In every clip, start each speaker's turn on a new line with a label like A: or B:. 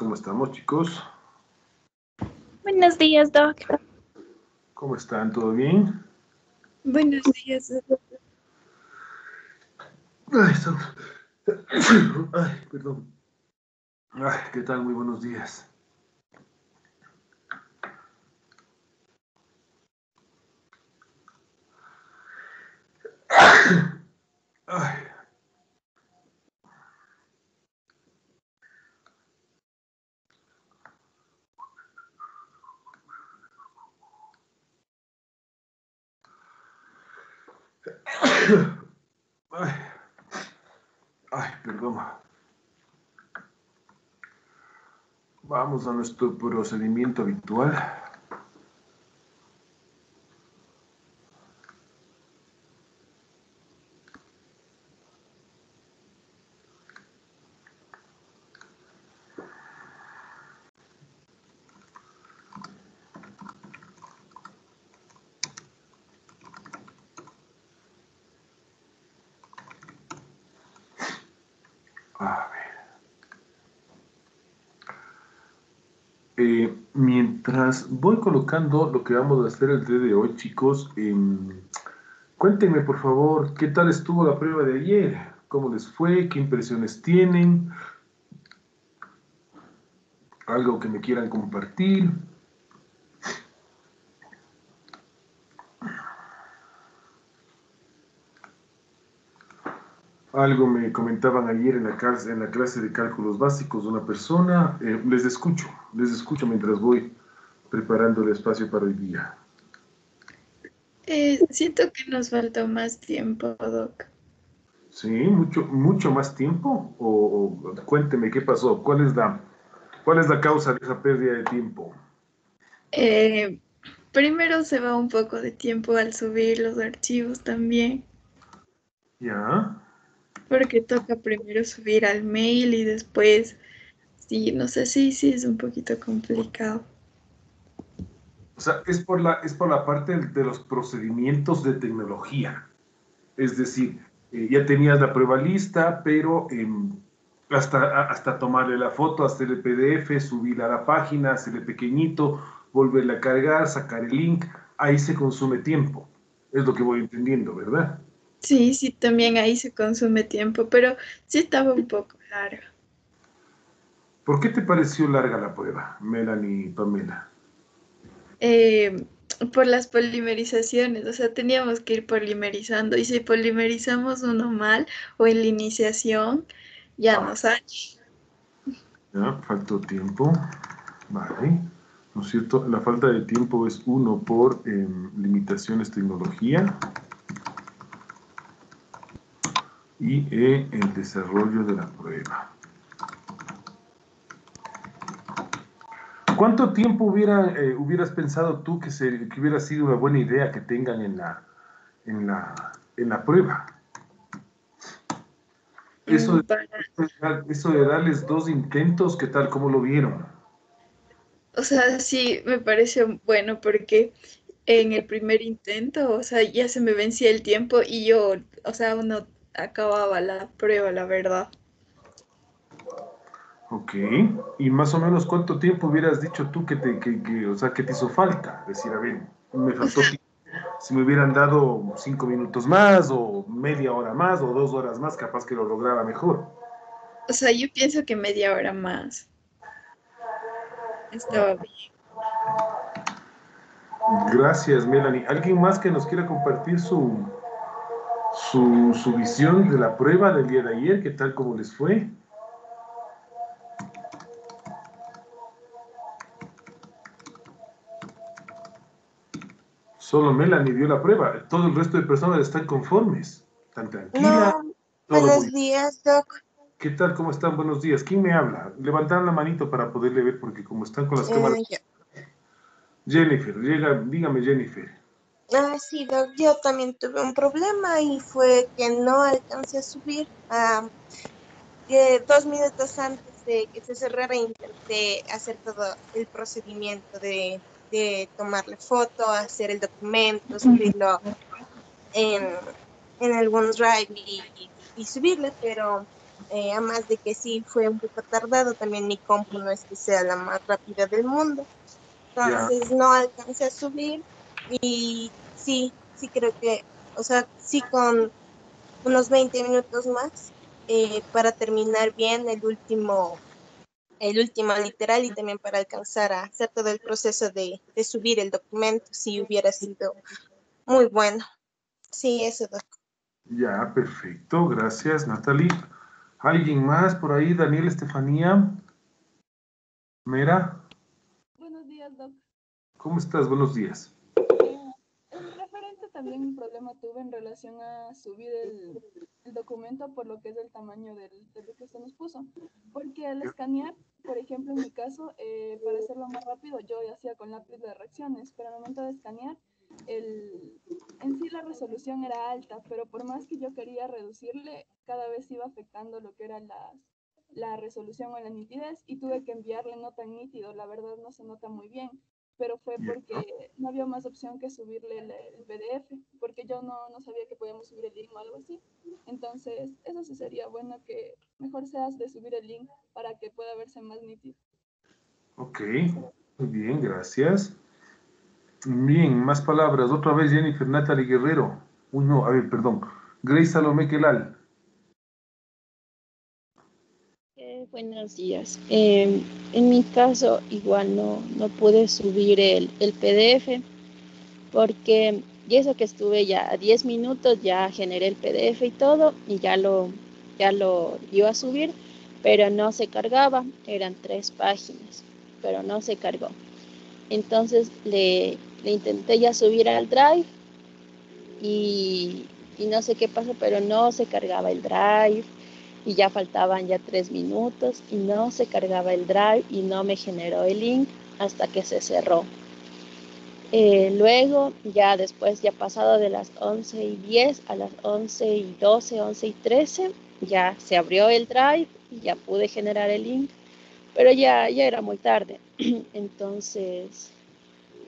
A: ¿cómo estamos chicos?
B: Buenos días, Doc.
A: ¿Cómo están? ¿Todo bien?
B: Buenos días.
A: Ay, Ay, perdón. Ay, ¿qué tal? Muy buenos días. Ay. Ay, ay, perdón. Vamos a nuestro procedimiento habitual. Eh, voy colocando lo que vamos a hacer el día de hoy, chicos, cuéntenme por favor qué tal estuvo la prueba de ayer, cómo les fue, qué impresiones tienen, algo que me quieran compartir. Algo me comentaban ayer en la, clase, en la clase de cálculos básicos de una persona. Eh, les escucho, les escucho mientras voy preparando el espacio para hoy día.
B: Eh, siento que nos falta más tiempo, Doc.
A: Sí, mucho, mucho más tiempo. O, cuénteme qué pasó. ¿Cuál es la, cuál es la causa de esa pérdida de tiempo?
B: Eh, primero se va un poco de tiempo al subir los archivos también.
A: Ya.
B: Porque toca primero subir al mail y después, sí, no sé, sí, sí, es un poquito complicado.
A: O sea, es por la, es por la parte de los procedimientos de tecnología. Es decir, eh, ya tenías la prueba lista, pero em, hasta, hasta tomarle la foto, hacer el PDF, subirla a la página, hacerle pequeñito, volverla a cargar, sacar el link, ahí se consume tiempo. Es lo que voy entendiendo, ¿verdad?
B: Sí, sí, también ahí se consume tiempo, pero sí estaba un poco larga.
A: ¿Por qué te pareció larga la prueba, Melanie y Pamela?
B: Eh, por las polimerizaciones, o sea, teníamos que ir polimerizando y si polimerizamos uno mal o en la iniciación, ya ah. no sale.
A: Ya, faltó tiempo. Vale. ¿No es cierto? La falta de tiempo es uno por em, limitaciones tecnología y E, el desarrollo de la prueba. ¿Cuánto tiempo hubiera, eh, hubieras pensado tú que, se, que, hubiera sido una buena idea que tengan en la, en la, en la prueba? Eso de, eso de darles dos intentos, ¿qué tal? ¿Cómo lo vieron?
B: O sea, sí, me parece bueno porque en el primer intento, o sea, ya se me vencía el tiempo y yo, o sea, uno acababa la prueba, la verdad.
A: Ok, y más o menos cuánto tiempo hubieras dicho tú que te, que, o sea, que te hizo falta? Decir, a ver, me faltó Si me hubieran dado cinco minutos más, o media hora más, o dos horas más, capaz que lo lograra mejor.
B: O sea, yo pienso que media hora más. Estaba bien.
A: Gracias, Melanie. ¿Alguien más que nos quiera compartir su, su, su visión de la prueba del día de ayer, qué tal como les fue. Solo Melanie dio la prueba, todo el resto de personas están conformes, están tranquilas.
C: buenos días, Doc.
A: ¿Qué tal? ¿Cómo están? Buenos días. ¿Quién me habla? Levantar la manito para poderle ver, porque como están con las eh, cámaras. Jennifer, llega, dígame Jennifer.
C: Ah, sí, yo también tuve un problema y fue que no alcancé a subir. dos minutos antes de que se cerrara intenté hacer todo el procedimiento de, tomarle foto, hacer el documento, subirlo en, en el OneDrive y, y, subirle, pero Eh, además de que sí fue un poco tardado, también mi compu no es que sea la más rápida del mundo. Entonces no alcancé a subir y sí, sí creo que, o sea, sí con unos 20 minutos más eh, para terminar bien el último, el último literal y también para alcanzar a hacer todo el proceso de, de subir el documento, si hubiera sido muy bueno. Sí, eso, Doc.
A: Ya, perfecto. Gracias, Natalie. ¿Alguien más por ahí? Daniel, Estefanía. Mera.
D: Buenos días, Doc.
A: ¿Cómo estás? Buenos días.
D: También un problema tuve en relación a subir el, documento por lo que es el tamaño del, de lo que usted nos puso. Porque al escanear, por ejemplo, en mi caso, eh, para hacerlo más rápido, yo hacía con lápiz de reacciones, pero al momento de escanear, el, en sí la resolución era alta, pero por más que yo quería reducirle, cada vez iba afectando lo que era la, la resolución o la nitidez y tuve que enviarle no tan nítido, la verdad no se nota muy bien, pero fue porque no había más opción que subirle el, PDF, porque yo no, no, sabía que podíamos subir el link o algo así. Entonces, eso sí sería bueno que mejor seas de subir el link para que pueda verse más nítido.
A: Ok, muy bien, gracias. Bien, más palabras. Otra vez Jennifer Natalie Guerrero. Uno, a ver, perdón. Grace Salomé Quelal.
E: Eh, buenos días. Em, en mi caso, igual no, no pude subir el, el, PDF porque, y eso que estuve ya a 10 minutos, ya generé el PDF y todo, y ya lo, ya lo iba a subir, pero no se cargaba. Eran tres páginas, pero no se cargó. Entonces le, le intenté ya subir al drive y, no sé qué pasó, pero no se cargaba el drive y ya faltaban ya tres minutos y no se cargaba el drive y no me generó el link hasta que se cerró. Eh, luego, ya después, ya pasado de las 11 y 10 a las 11 y 12, 11 y 13, ya se abrió el drive y ya pude generar el link, pero ya, ya era muy tarde. Entonces,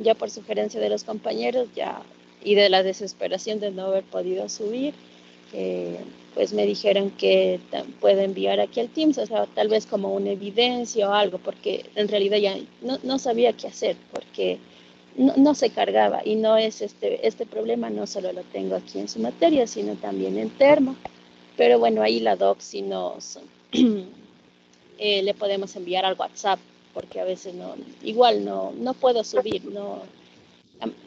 E: ya por sugerencia de los compañeros ya y de la desesperación de no haber podido subir, eh, pues me dijeron que puede enviar aquí al Teams, o sea, tal vez como una evidencia o algo, porque en realidad ya no, no sabía qué hacer, porque no, no, se cargaba y no es este, este problema, no solo lo tengo aquí en su materia, sino también en termo, pero bueno, ahí la doc si nos, eh, le podemos enviar al WhatsApp porque a veces no, igual no, no puedo subir, no,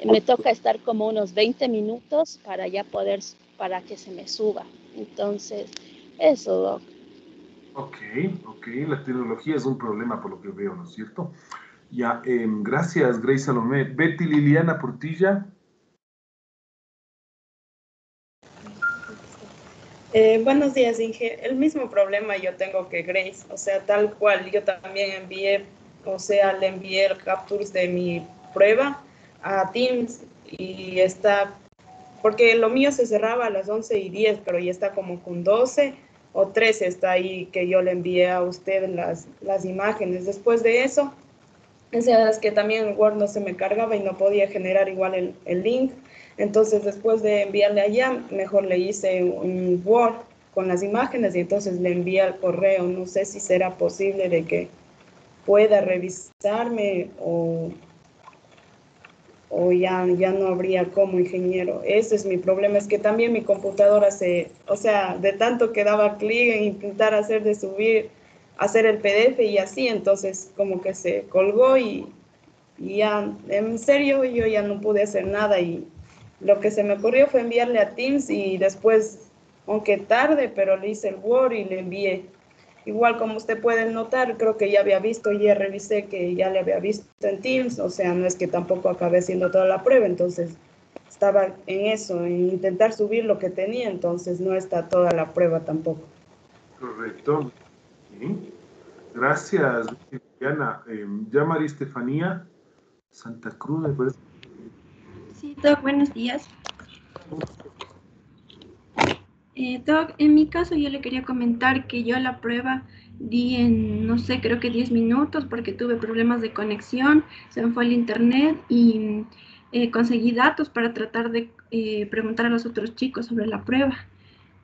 E: me toca estar como unos 20 minutos para ya poder, para que se me suba. Entonces, eso, Doc.
A: Ok, ok, la tecnología es un problema por lo que veo, ¿no es cierto? Ya, em, gracias, Grace Salomé. Betty Liliana Portilla.
F: Eh, buenos días, Inge. El mismo problema yo tengo que Grace, o sea, tal cual, yo también envié, o sea, le envié el captures de mi prueba a Teams y está, porque lo mío se cerraba a las 11 y 10, pero ya está como con 12 o 13 está ahí que yo le envié a usted las, las imágenes. Después de eso, es que también Word no se me cargaba y no podía generar igual el, el link entonces, después de enviarle allá, mejor le hice un Word con las imágenes y entonces le envié al correo. No sé si será posible de que pueda revisarme o, o ya, ya no habría como ingeniero. Ese es mi problema, es que también mi computadora se, o sea, de tanto que daba clic en intentar hacer de subir, hacer el PDF y así, entonces como que se colgó y, y ya, en serio, yo ya no pude hacer nada y lo que se me ocurrió fue enviarle a Teams y después, aunque tarde, pero le hice el Word y le envié. Igual como usted puede notar, creo que ya había visto, ya revisé que ya le había visto en Teams, o sea, no es que tampoco acabé haciendo toda la prueba, entonces estaba en eso, en intentar subir lo que tenía, entonces no está toda la prueba tampoco.
A: Correcto. Gracias, Diana. Eh, ya María Estefanía Santa Cruz, me parece
G: Doc, buenos días. Eh, Doc, en mi caso yo le quería comentar que yo la prueba di en, no sé, creo que 10 minutos porque tuve problemas de conexión, se me fue el internet y eh, conseguí datos para tratar de eh, preguntar a los otros chicos sobre la prueba.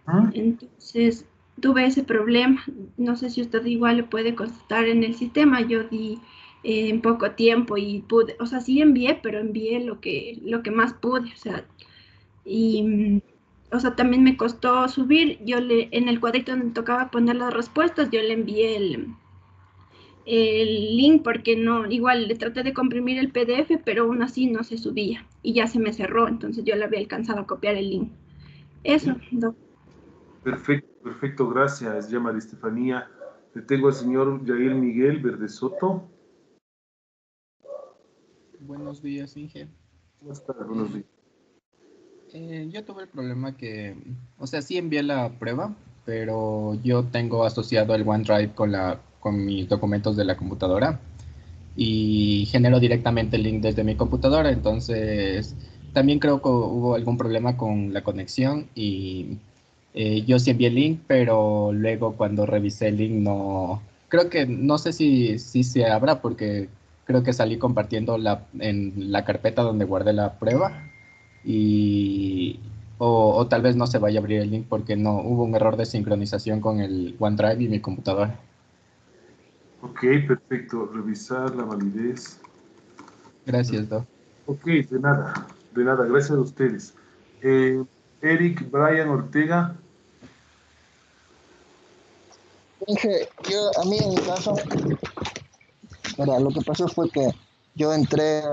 G: Ah. Entonces, tuve ese problema. No sé si usted igual le puede constatar en el sistema. Yo di eh, en poco tiempo y pude, o sea, sí envié, pero envié lo que, lo que más pude, o sea, y, o sea, también me costó subir. Yo le, en el cuadrito donde tocaba poner las respuestas, yo le envié el, el link porque no, igual le traté de comprimir el PDF, pero aún así no se subía y ya se me cerró, entonces yo le había alcanzado a copiar el link. Eso,
A: Perfecto, perfecto, gracias, ya María Estefanía. Le tengo al señor Yael Miguel Verde Soto.
H: Buenos días, Inge.
A: ¿Cómo estás? Buenos días.
H: Eh, yo tuve el problema que, o sea, sí envié la prueba, pero yo tengo asociado el OneDrive con, la, con mis documentos de la computadora y genero directamente el link desde mi computadora, entonces también creo que hubo algún problema con la conexión y eh, yo sí envié el link, pero luego cuando revisé el link no, creo que no sé si, si se abra porque creo que salí compartiendo la, en la carpeta donde guardé la prueba y o, tal vez no se vaya a abrir el link porque no hubo un error de sincronización con el OneDrive y mi computadora.
A: Ok, perfecto. Revisar la validez.
H: Gracias, Doc.
A: Ok, de nada, de nada, gracias a ustedes. Eh, Eric Brian Ortega.
I: Dije, yo, a mí en mi caso, mira, lo que pasó fue que yo entré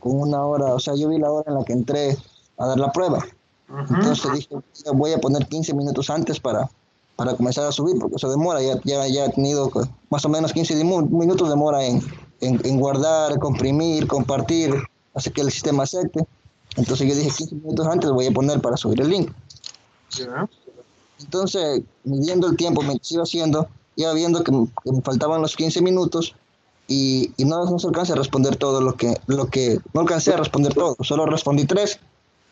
I: con una hora, o sea, yo vi la hora en la que entré a dar la prueba. Entonces dije, voy a poner 15 minutos antes para, para comenzar a subir, porque eso demora, ya, ya, ya he tenido más o menos 15 minutos demora en, en, guardar, comprimir, compartir, así que el sistema acepte. Entonces yo dije 15 minutos antes voy a poner para subir el link. Entonces, midiendo el tiempo, me sigo haciendo, iba viendo que, me faltaban los 15 minutos y, y no, no, se alcanza a responder todo lo que, lo que, no alcancé a responder todo, solo respondí tres,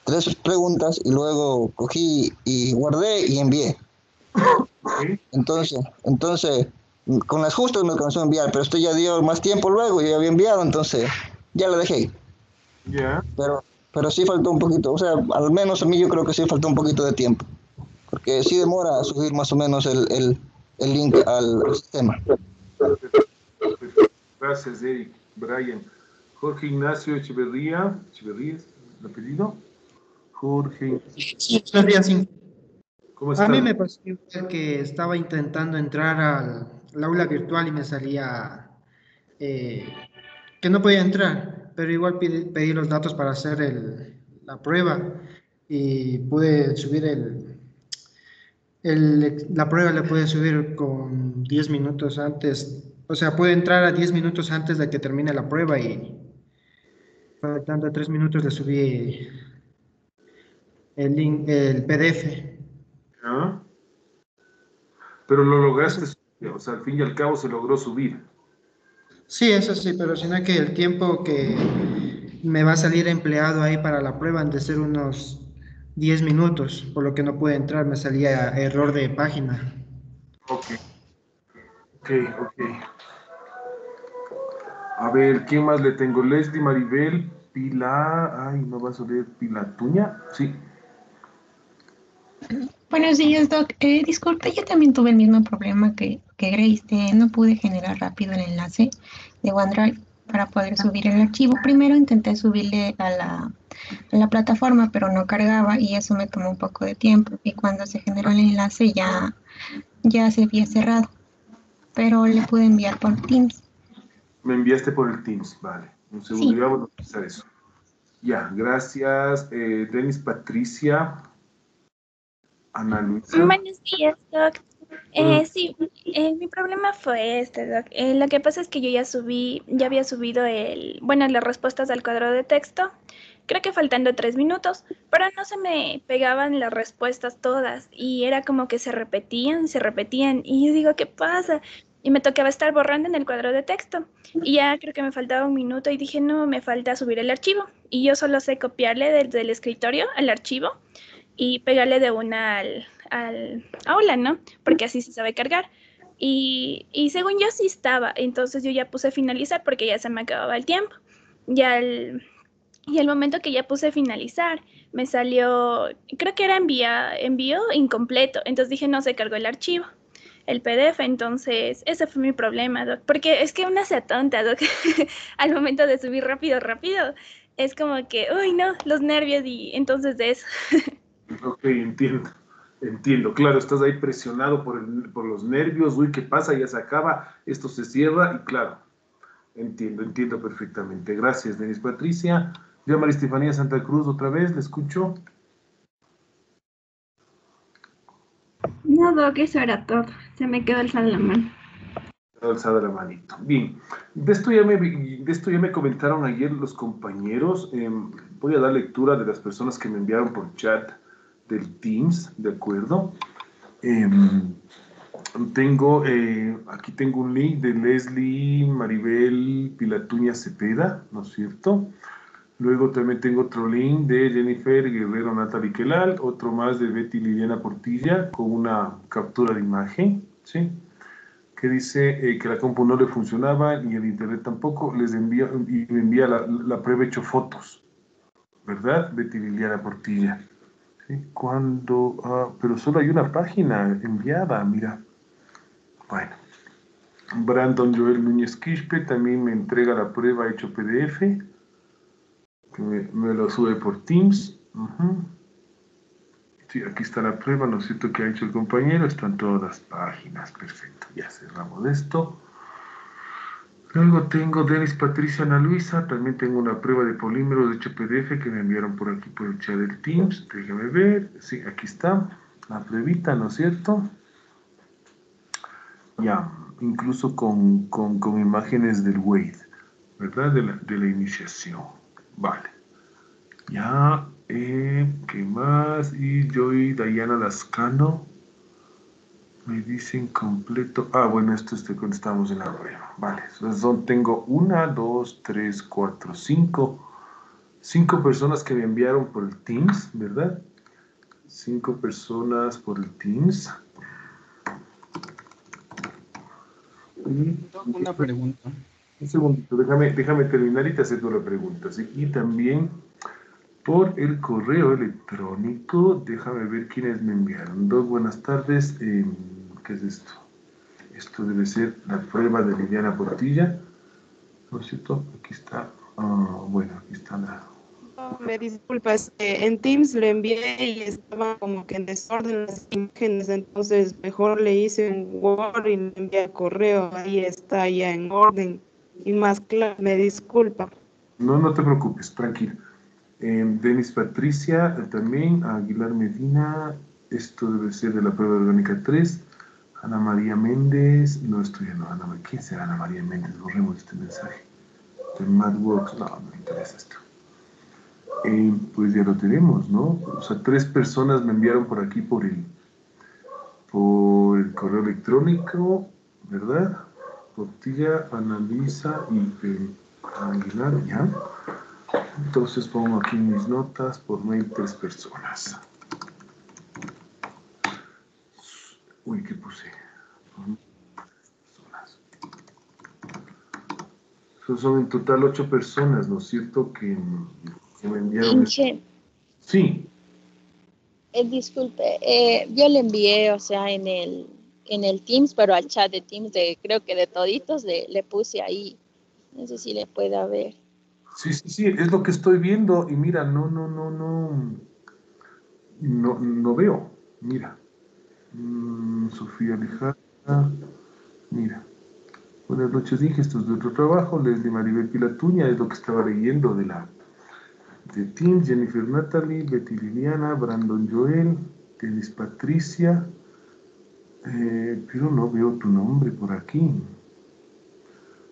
I: tres preguntas y luego cogí y guardé y envié. Entonces, entonces, con las justas me alcanzó a enviar, pero esto ya dio más tiempo luego, y ya había enviado, entonces ya la dejé. Pero pero sí faltó un poquito, o sea, al menos a mí yo creo que sí faltó un poquito de tiempo, porque sí demora subir más o menos el, el, el link al, sistema.
A: Gracias, Eric. Brian. Jorge Ignacio Echeverría, Echeverría, ¿el apellido? Jorge.
J: Sí, sí. ¿Cómo está? A mí me pasó que estaba intentando entrar al, aula virtual y me salía eh, que no podía entrar pero igual pedí, los datos para hacer el, la prueba y pude subir el, el, la prueba, le pude subir con 10 minutos antes, o sea, puede entrar a 10 minutos antes de que termine la prueba y faltando 3 minutos le subí el, link, el PDF.
A: Pero lo lograste, o sea, al fin y al cabo se logró subir.
J: Sí, eso sí, pero sino que el tiempo que me va a salir empleado ahí para la prueba han de ser unos 10 minutos, por lo que no puede entrar, me salía error de página.
A: Ok, ok, ok. A ver, ¿quién más le tengo? Leslie Maribel, Pilar, ay, no va a salir Pilatuña, sí.
K: Buenos días, Doc. Eh, disculpe, yo también tuve el mismo problema que, que Grace. no pude generar rápido el enlace de OneDrive para poder subir el archivo. Primero intenté subirle a la, a la plataforma, pero no cargaba y eso me tomó un poco de tiempo. Y cuando se generó el enlace ya, ya se había cerrado. Pero le pude enviar por Teams.
A: Me enviaste por el Teams, vale. Un segundo, sí. vamos a hacer eso. Ya, gracias. Eh, Denis Patricia. Ana Luisa.
L: Buenos días, Doc. Eh, sí, eh, mi problema fue este, Doc. Eh, lo que pasa es que yo ya subí, ya había subido el, bueno, las respuestas al cuadro de texto, creo que faltando tres minutos, pero no se me pegaban las respuestas todas y era como que se repetían, se repetían y yo digo, ¿qué pasa? Y me tocaba estar borrando en el cuadro de texto y ya creo que me faltaba un minuto y dije, no, me falta subir el archivo y yo solo sé copiarle desde el escritorio al archivo y pegarle de una al, al aula, ¿no? Porque así se sabe cargar. Y, y, según yo sí estaba, entonces yo ya puse finalizar porque ya se me acababa el tiempo. Ya el, y el momento que ya puse finalizar, me salió, creo que era envía, envío incompleto. Entonces dije, no se cargó el archivo, el PDF. Entonces, ese fue mi problema, Doc. Porque es que una se tonta, Doc, al momento de subir rápido, rápido. Es como que, uy, no, los nervios y entonces de eso.
A: ok, entiendo. Entiendo, claro, estás ahí presionado por, por los nervios, uy, ¿qué pasa? Ya se acaba, esto se cierra y claro, entiendo, entiendo perfectamente. Gracias, Denis Patricia. Yo, María Estefanía Santa Cruz, otra vez, le escucho.
G: No, Doc, eso era todo. Se me quedó alzada la mano.
A: Alzada la manito. Bien, de esto ya me, de esto ya me comentaron ayer los compañeros. Em, voy a dar lectura de las personas que me enviaron por chat del Teams, ¿de acuerdo? Em, tengo, eh, aquí tengo un link de Leslie Maribel Pilatuña Cepeda, ¿no es cierto? Luego también tengo otro link de Jennifer Guerrero Natalie Quelal, otro más de Betty Liliana Portilla con una captura de imagen, ¿sí? Que dice eh, que la compu no le funcionaba y el internet tampoco. Les envía y me envía la, la prueba hecho fotos, ¿verdad? Betty Liliana Portilla. ¿Sí? Cuando, ah, pero solo hay una página enviada, mira. Bueno. Brandon Joel Núñez Quispe también me entrega la prueba hecho PDF me, lo sube por Teams. Sí, aquí está la prueba, ¿no es cierto?, que ha hecho el compañero. Están todas las páginas. Perfecto, ya cerramos esto. Luego tengo Denis Patricia Ana Luisa. También tengo una prueba de polímeros de hecho PDF que me enviaron por aquí por el chat del Teams. Déjame ver. Sí, aquí está la pruebita, ¿no es cierto? Ya, incluso con, imágenes del WADE, ¿verdad? De la, de la iniciación. Vale. Ya, eh, ¿qué más? Y yo y Dayana Lascano me dicen completo. Ah, bueno, esto es de cuando en la prueba. Vale, son, tengo una, dos, tres, cuatro, cinco. Cinco personas que me enviaron por el Teams, ¿verdad? Cinco personas por el Teams.
H: Una pregunta.
A: Un segundito, déjame, déjame terminar y te hacer la pregunta. Y también por el correo electrónico, déjame ver quiénes me enviaron. Dos buenas tardes. Em, ¿Qué es esto? Esto debe ser la prueba de Liliana Portilla. ¿No cierto? Aquí está. Ah, bueno, aquí está la.
F: me disculpas, en Teams lo envié y estaba como que en desorden las imágenes, entonces mejor le hice un Word y le envié el correo, ahí está ya en orden y más claro, me disculpa.
A: No, no te preocupes, tranquilo. Eh, Denis Patricia, también, Aguilar Medina, esto debe ser de la prueba orgánica 3. Ana María Méndez, no estoy no, Ana María, ¿quién será Ana María Méndez? Borremos este mensaje. De MadWorks, no, no me interesa esto. Eh, pues ya lo tenemos, ¿no? O sea, tres personas me enviaron por aquí por el, por el correo electrónico, ¿verdad? Portilla, analiza y eh, Aguilar, ¿ya? Entonces pongo aquí mis notas por mail tres personas. Uy, ¿qué puse? son en total ocho personas, ¿no es cierto? Que, me enviaron. Sí.
E: Eh, disculpe, eh, yo le envié, o sea, en el en el Teams, pero al chat de Teams de creo que de toditos le, le puse ahí. No sé si le puede ver.
A: Sí, sí, sí, es lo que estoy viendo y mira, no, no, no, no, no, no veo, mira. Mm, Sofía Alejandra, mira. Buenas noches, dije, esto es de otro trabajo, Leslie Maribel Pilatuña, es lo que estaba leyendo de la de Teams, Jennifer Natalie, Betty Liliana, Brandon Joel, Denis Patricia, eh, pero no veo tu nombre por aquí.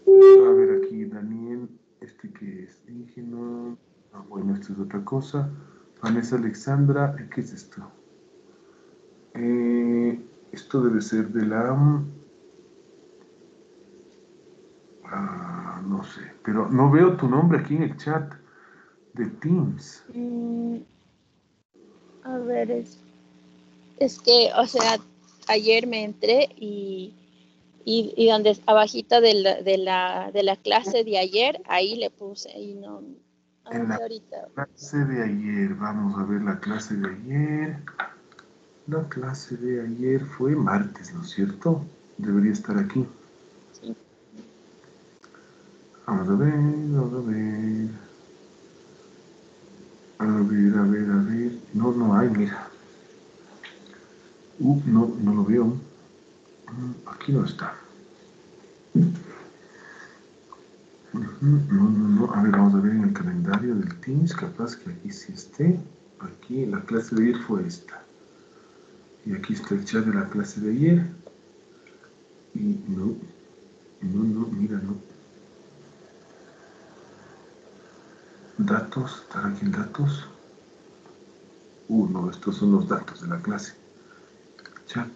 A: A ver aquí, Daniel, este que es ingenuo. Ah, bueno, esto es otra cosa. Vanessa Alexandra, ¿qué es esto? Eh, esto debe ser de la... Ah, no sé, pero no veo tu nombre aquí en el chat de Teams.
E: Mm, a ver, es, es que, o sea, ayer me entré y, y, donde abajita de la, de, la, de la clase de ayer, ahí le puse y no,
A: En la clase de ayer, vamos a ver la clase de ayer. La clase de ayer fue martes, ¿no es cierto? Debería estar aquí. Sí. Vamos a ver, vamos a ver. A ver, a ver, a ver. No, no hay, mira. Uh, no, no lo veo. Mm, aquí no está. No, no, no. A ver, vamos a ver en el calendario del Teams. Capaz que aquí sí esté. Aquí la clase de ayer fue esta. Y aquí está el chat de la clase de ayer. Y no, no, no, mira, no. Datos, estará aquí en datos. Uh, no, estos son los datos de la clase. Chat.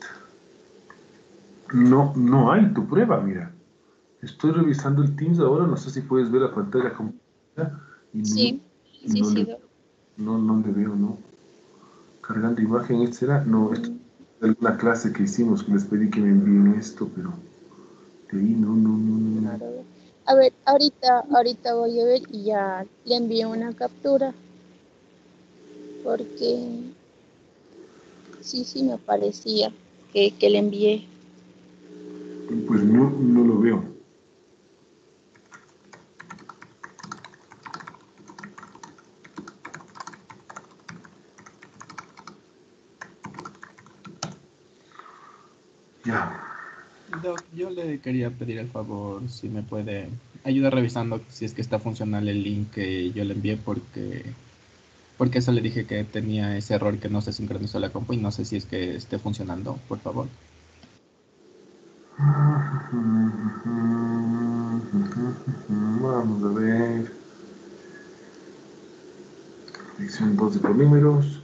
A: No, no hay tu prueba, mira. Estoy revisando el Teams ahora, no sé si puedes ver la pantalla completa.
E: sí, sí,
A: sí. no, no le veo, ¿no? Cargando imagen, ¿este será? No, esto es alguna clase que hicimos, que les pedí que me envíen esto, pero de ahí no, no, no, no.
E: A ver, ahorita, ahorita voy a ver y ya le envío una captura. Porque sí, sí me parecía que, que le envié.
A: Pues no, no lo veo.
H: yo le quería pedir el favor si me puede ayudar revisando si es que está funcional el link que yo le envié porque porque eso le dije que tenía ese error que no se sincronizó la compu y no sé si es que esté funcionando, por favor.
A: Vamos a ver. Dicen dos de polímeros,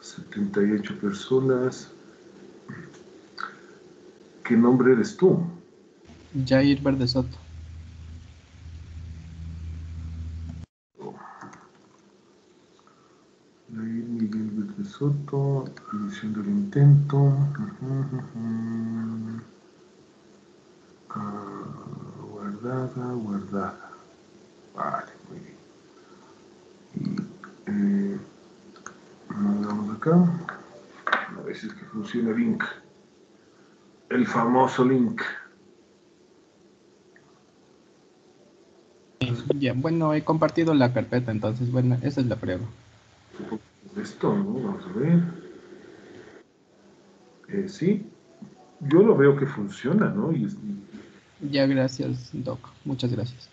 A: 78 personas. ¿Qué nombre eres tú?
H: Jair Verde Soto.
A: Jair Soto, del intento. Guardada, guardada. Vale, muy bien. Y eh, acá. A ver si es que funciona link el famoso link.
H: Ya, bueno, he compartido la carpeta, entonces, bueno, esa es la prueba.
A: Esto, ¿no? Vamos a ver. Eh, sí, yo lo veo que funciona, ¿no? Y
H: Ya, gracias, Doc. Muchas gracias.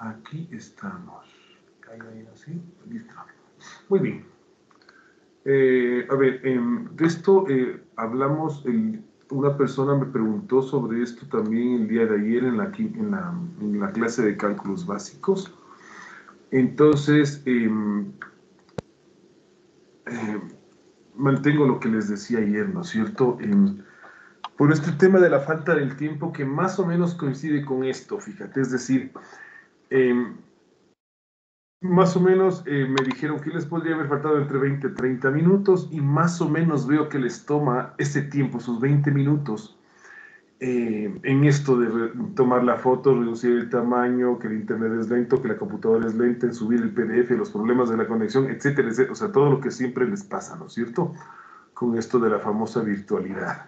A: Aquí estamos. Ahí, así. Listo. Muy bien. Eh, a ver, em, de esto eh, hablamos, una persona me preguntó sobre esto también el día de ayer en la, en la, clase de cálculos básicos. Entonces, em, em, mantengo lo que les decía ayer, ¿no es cierto? por este tema de la falta del tiempo que más o menos coincide con esto, fíjate, es decir, más o menos eh, me dijeron que les podría haber faltado entre 20 y 30 minutos y más o menos veo que les toma ese tiempo, esos 20 minutos, eh, en esto de tomar la foto, reducir el tamaño, que el internet es lento, que la computadora es lenta, en subir el PDF, los problemas de la conexión, etcétera, etcétera. O sea, todo lo que siempre les pasa, ¿no es cierto? Con esto de la famosa virtualidad.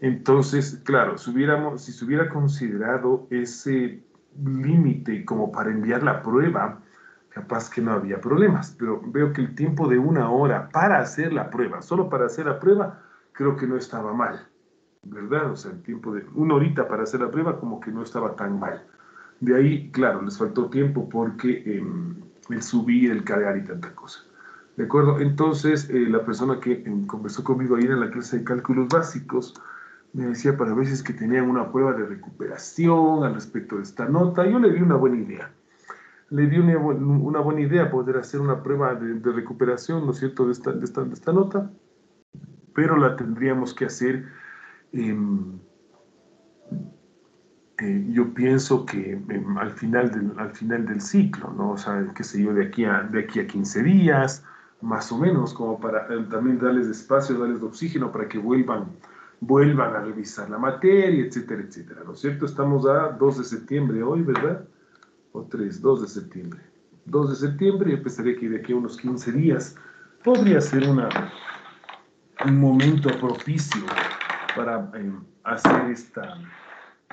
A: Entonces, claro, si, hubiéramos, si se hubiera considerado ese límite como para enviar la prueba, capaz que no había problemas, pero veo que el tiempo de una hora para hacer la prueba, solo para hacer la prueba, creo que no estaba mal, ¿verdad? O sea, el tiempo de una horita para hacer la prueba como que no estaba tan mal. De ahí, claro, les faltó tiempo porque em, el subir, el cargar y tanta cosa. ¿De acuerdo? Entonces, eh, la persona que em, conversó conmigo ayer en la clase de cálculos básicos me decía para veces que tenían una prueba de recuperación al respecto de esta nota. Yo le di una buena idea le dio una, buena idea poder hacer una prueba de, recuperación, ¿no es cierto?, de esta, de esta, nota, pero la tendríamos que hacer, em, yo pienso que em, al, final del, al final del ciclo, ¿no? O sea, qué sé yo, de aquí a, de aquí a 15 días, más o menos, como para eh, también darles espacio, darles oxígeno para que vuelvan, vuelvan a revisar la materia, etcétera, etcétera, ¿no es cierto? Estamos a 2 de septiembre hoy, ¿verdad? o 3, 2 de septiembre. 2 de septiembre, yo pensaría que de aquí a unos 15 días podría ser una, un momento propicio para eh, hacer esta,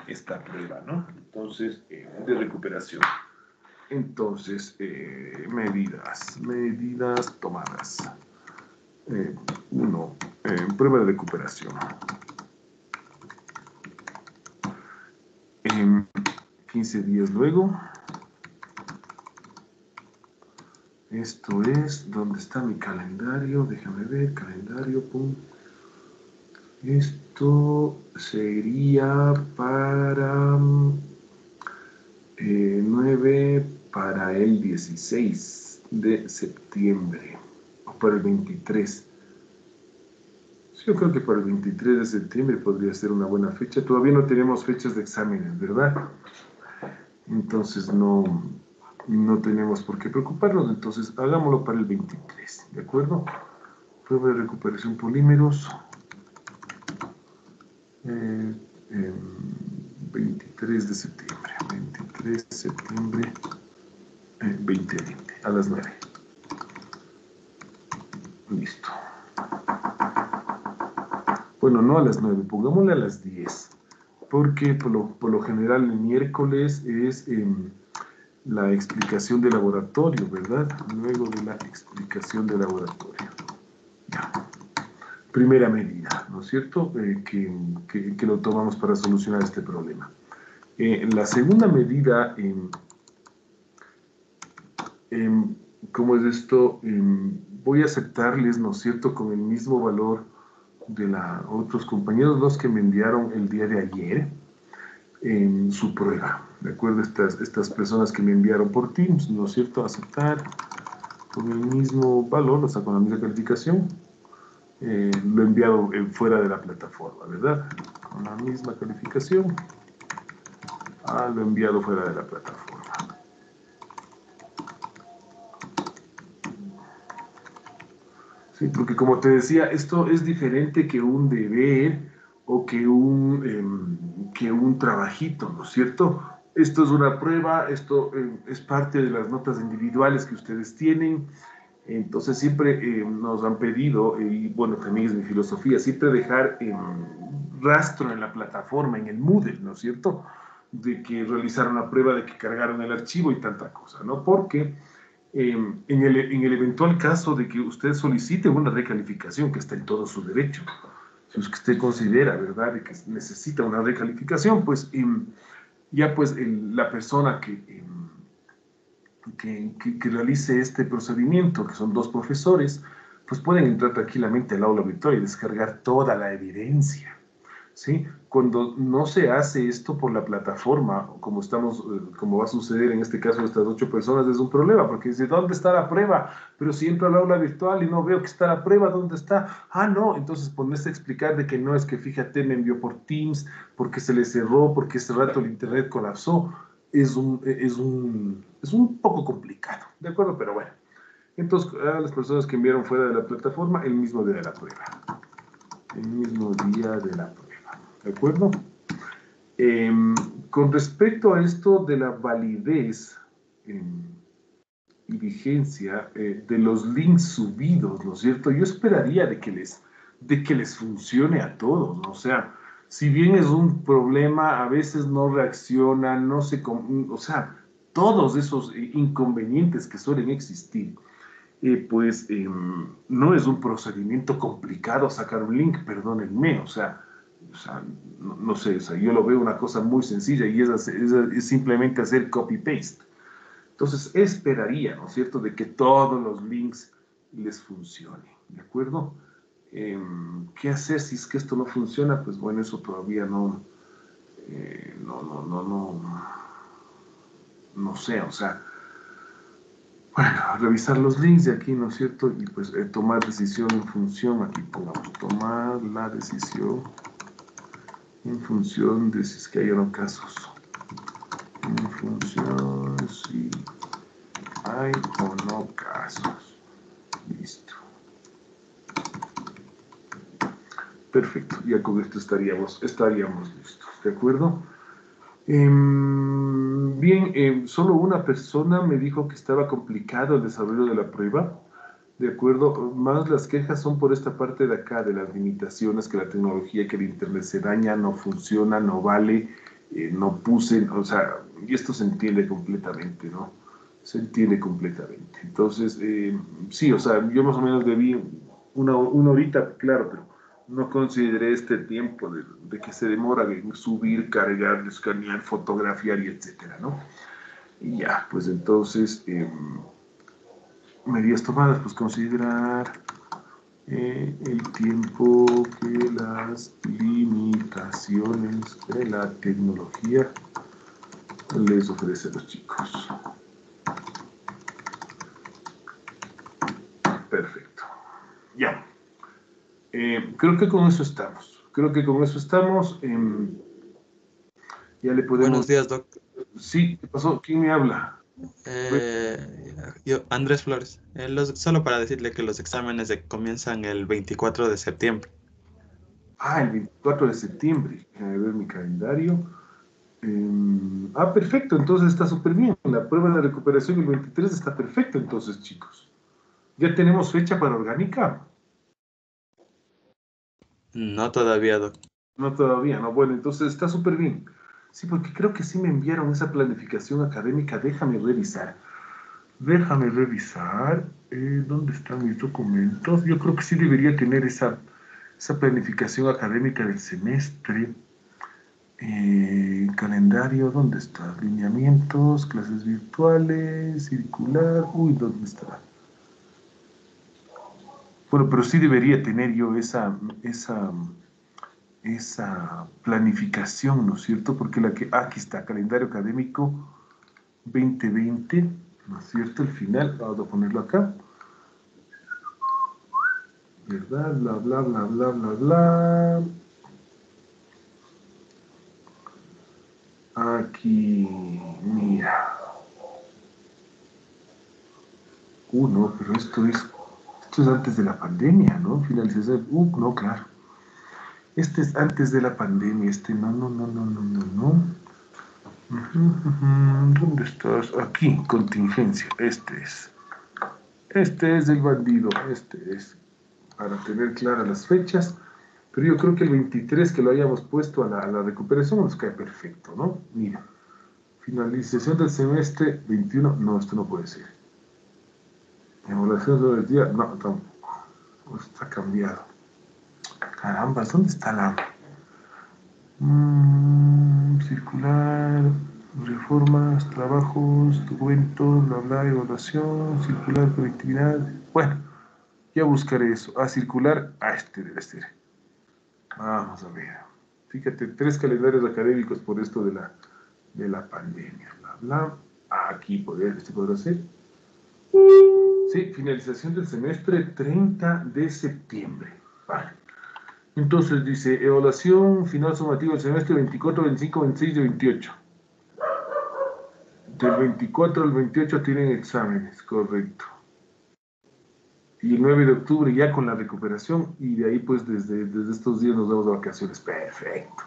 A: esta prueba, ¿no? Entonces, eh, de recuperación. Entonces, eh, medidas, medidas tomadas. uno, prueba de recuperación. 15 días luego. Esto es, ¿dónde está mi calendario? Déjame ver, calendario. Esto sería para 9 eh, para el 16 de septiembre, o para el 23. Yo creo que para el 23 de septiembre podría ser una buena fecha. Todavía no tenemos fechas de exámenes, ¿verdad? Entonces no, no tenemos por qué preocuparnos. Entonces hagámoslo para el 23, ¿de acuerdo? Prueba de recuperación polímeros. 23 eh, de septiembre. 23 de septiembre 2020, eh, a las 9. Listo. Bueno, no a las 9, pongámosle a las 10, porque por lo, general el miércoles es em, la explicación de laboratorio, ¿verdad? Luego de la explicación de laboratorio. Ya. Primera medida, ¿no es cierto? Eh, que, lo tomamos para solucionar este problema. Eh, la segunda medida, em, em, ¿cómo es esto? voy a aceptarles, ¿no es cierto?, con el mismo valor de la, otros compañeros, los que me enviaron el día de ayer en su prueba. ¿De acuerdo? Estas, estas personas que me enviaron por Teams, ¿no es cierto? Aceptar con el mismo valor, o sea, con la misma calificación. Eh, lo enviado fuera de la plataforma, ¿verdad? Con la misma calificación. Ah, lo enviado fuera de la plataforma. Sí, porque como te decía, esto es diferente que un deber o que un, em, que un trabajito, ¿no es cierto? Esto es una prueba, esto em, es parte de las notas individuales que ustedes tienen. Entonces siempre em, nos han pedido, y bueno, también es mi filosofía, siempre dejar rastro en la plataforma, en el Moodle, ¿no es cierto? De que realizaron la prueba, de que cargaron el archivo y tanta cosa, ¿no? Porque en, el, en, el, eventual caso de que usted solicite una recalificación, que está en todo su derecho, si usted considera, ¿verdad?, que necesita una recalificación, pues em, ya pues la persona em, que, que, que, realice este procedimiento, que son dos profesores, pues pueden entrar tranquilamente al aula virtual y descargar toda la evidencia, ¿sí? Cuando no se hace esto por la plataforma, como, estamos, eh, como va a suceder en este caso de estas ocho personas, es un problema, porque dice, ¿dónde está la prueba? Pero si entro al aula virtual y no veo que está la prueba, ¿dónde está? Ah, no, entonces ponerse a explicar de que no es que, fíjate, me envió por Teams, porque se le cerró, porque ese rato el internet colapsó, es un, es un, es un poco complicado, ¿de acuerdo? Pero bueno. Entonces, a las personas que enviaron fuera de la plataforma, el mismo día de la prueba. El mismo día de la prueba. ¿De acuerdo? Em, con respecto a esto de la validez em, y vigencia eh, de los links subidos, ¿no es cierto? Yo esperaría de que les, de que les funcione a todos, ¿no? O sea, si bien es un problema, a veces no reacciona, no se... O sea, todos esos inconvenientes que suelen existir, eh, pues em, no es un procedimiento complicado sacar un link, perdónenme, o sea, o sea, no, sé, o sea, yo lo veo una cosa muy sencilla y es, es, simplemente hacer copy-paste. Entonces, esperaría, ¿no es cierto?, de que todos los links les funcione, ¿de acuerdo? Em, ¿Qué hacer si es que esto no funciona? Pues bueno, eso todavía no, eh, no, no, no, no, no sé, o sea, bueno, revisar los links de aquí, ¿no es cierto? Y pues eh, tomar decisión en función, aquí pongamos, tomar la decisión en función de si es que hay o no casos. En función si hay o no casos. Listo. Perfecto, ya con esto estaríamos, estaríamos listos, ¿de acuerdo? Em, bien, em, solo una persona me dijo que estaba complicado el desarrollo de la prueba. De acuerdo, más las quejas son por esta parte de acá, de las limitaciones, que la tecnología, que el Internet se daña, no funciona, no vale, eh, no puse, o sea, y esto se entiende completamente, ¿no? Se entiende completamente. Entonces, em, sí, o sea, yo más o menos debí una, una horita, claro, pero no consideré este tiempo de, que se demora subir, cargar, escanear, fotografiar y etcétera, ¿no? Y ya, pues entonces, eh, medidas tomadas, pues considerar eh, el tiempo que las limitaciones de la tecnología les ofrece a los chicos. Perfecto. Ya. Eh, creo que con eso estamos. Creo que con eso estamos. Em, ya le podemos...
M: Buenos días, Doc.
A: Sí, ¿qué pasó? ¿Quién me habla?
M: Eh, yo, Andrés Flores. Eh, solo para decirle que los exámenes comienzan el 24 de septiembre.
A: Ah, el 24 de septiembre. Déjame ver mi calendario. Em, ah, perfecto, entonces está súper bien. La prueba de recuperación el 23 está perfecto, entonces, chicos. ¿Ya tenemos fecha para orgánica?
M: No todavía, Doc.
A: No todavía, no. Bueno, entonces está súper bien. Sí, porque creo que sí me enviaron esa planificación académica. Déjame revisar. Déjame revisar. Eh, ¿Dónde están mis documentos? Yo creo que sí debería tener esa, esa planificación académica del semestre. Eh, calendario, ¿dónde está? Lineamientos, clases virtuales, circular. Uy, ¿dónde está? Bueno, pero sí debería tener yo esa, esa, esa planificación, ¿no es cierto? Porque la que, aquí está, calendario académico 2020, ¿no es cierto? El final, vamos a ponerlo acá. ¿Verdad? Bla, bla, bla, bla, bla, bla. Aquí, mira. Uh, no, pero esto es esto es antes de la pandemia, ¿no? Finalización. Uh, no, claro. Este es antes de la pandemia. Este no, no, no, no, no, no, no. ¿Dónde estás? Aquí, contingencia. Este es. Este es el bandido. Este es. Para tener claras las fechas. Pero yo creo que el 23 que lo hayamos puesto a la, a la recuperación nos cae perfecto, ¿no? Mira. Finalización del semestre 21. No, esto no puede ser. Evaluación sobre el día, no, tampoco. Está cambiado. Caramba, ¿dónde está la mm, circular, reformas, trabajos, documentos, bla, bla, evaluación, circular, conectividad? Bueno, ya buscaré eso. A circular, a este debe ser. Vamos a ver. Fíjate, tres calendarios académicos por esto de la, de la pandemia, bla, bla. Aquí podría, este podrá ser. Sí, finalización del semestre 30 de septiembre. Vale. Entonces dice, evaluación final sumativo del semestre 24, 25, 26 y 28. Del 24 al 28 tienen exámenes, correcto. Y el 9 de octubre ya con la recuperación y de ahí pues desde, desde estos días nos damos vacaciones. Perfecto.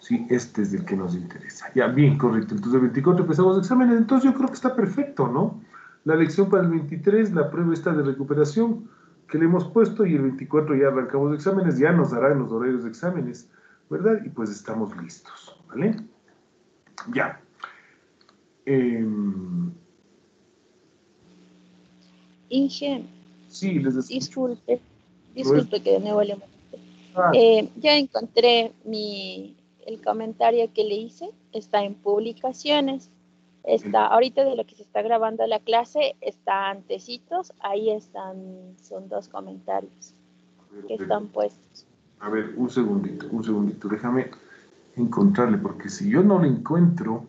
A: Sí, este es el que nos interesa. Ya, bien, correcto. Entonces el 24 empezamos exámenes, entonces yo creo que está perfecto, ¿no? La lección para el 23, la prueba está de recuperación que le hemos puesto y el 24 ya arrancamos exámenes, ya nos dará en los horarios de exámenes, ¿verdad? Y pues estamos listos, ¿vale? Ya.
E: Em, Inge.
A: Sí, les
E: Disculpe, disculpe que de nuevo le ah. eh, ya encontré mi, el comentario que le hice, está en publicaciones. Está, ahorita de lo que se está grabando la clase, está antecitos, ahí están, son dos comentarios que están puestos.
A: A ver, un segundito, un segundito, déjame encontrarle, porque si yo no lo encuentro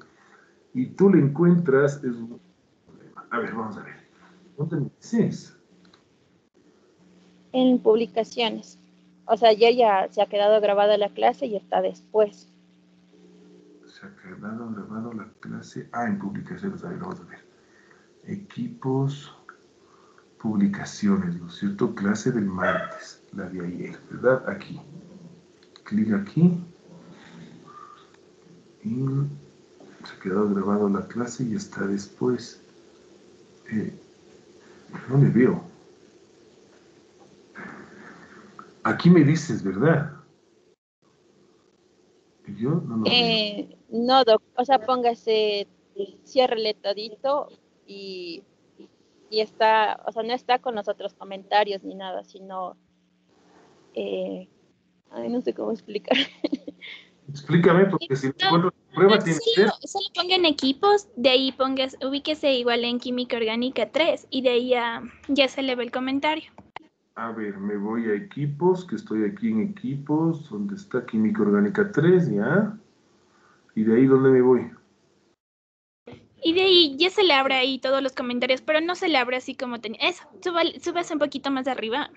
A: y tú lo encuentras, es un problema. A ver, vamos a ver. ¿Dónde me dices?
E: En publicaciones. O sea, ya, ya se ha quedado grabada la clase y está después
A: se ha quedado grabado la clase. Ah, en publicaciones, ahí vamos a ver. Equipos, publicaciones, ¿no es cierto? Clase del martes, la de ayer, ¿verdad? Aquí. Clic aquí. Y se ha quedado grabado la clase y está después. Eh, no me veo. Aquí me dices, ¿verdad? Yo no,
E: eh, no, doc, o sea, póngase, ciérrele todito y, y está, o sea, no está con los otros comentarios ni nada, sino, eh, ay, no sé cómo explicar.
A: Explícame, porque si no prueba tiene
L: solo, solo ponga en equipos, de ahí pongas, ubíquese igual en química orgánica 3 y de ahí ya, ya se le ve el comentario.
A: A ver, me voy a equipos, que estoy aquí en equipos, donde está química orgánica 3, ¿ya? Y de ahí, ¿dónde me voy?
L: Y de ahí ya se le abre ahí todos los comentarios, pero no se le abre así como tenía. Eso, subas un poquito más arriba.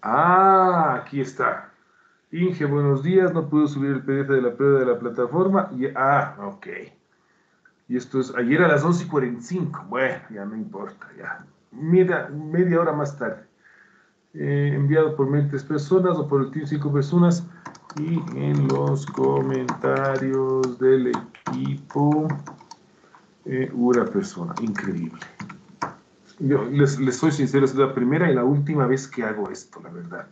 A: Ah, aquí está. Inge, buenos días. No puedo subir el PDF de la prueba de la plataforma. Y, ah, ok. Y esto es ayer a las 11 y 45. Bueno, ya no importa, ya. Media, media hora más tarde. Eh, enviado por 20 personas o por el team 5 personas. Y en los comentarios del equipo, eh, una persona. Increíble. Yo les, les, soy sincero, es la primera y la última vez que hago esto, la verdad.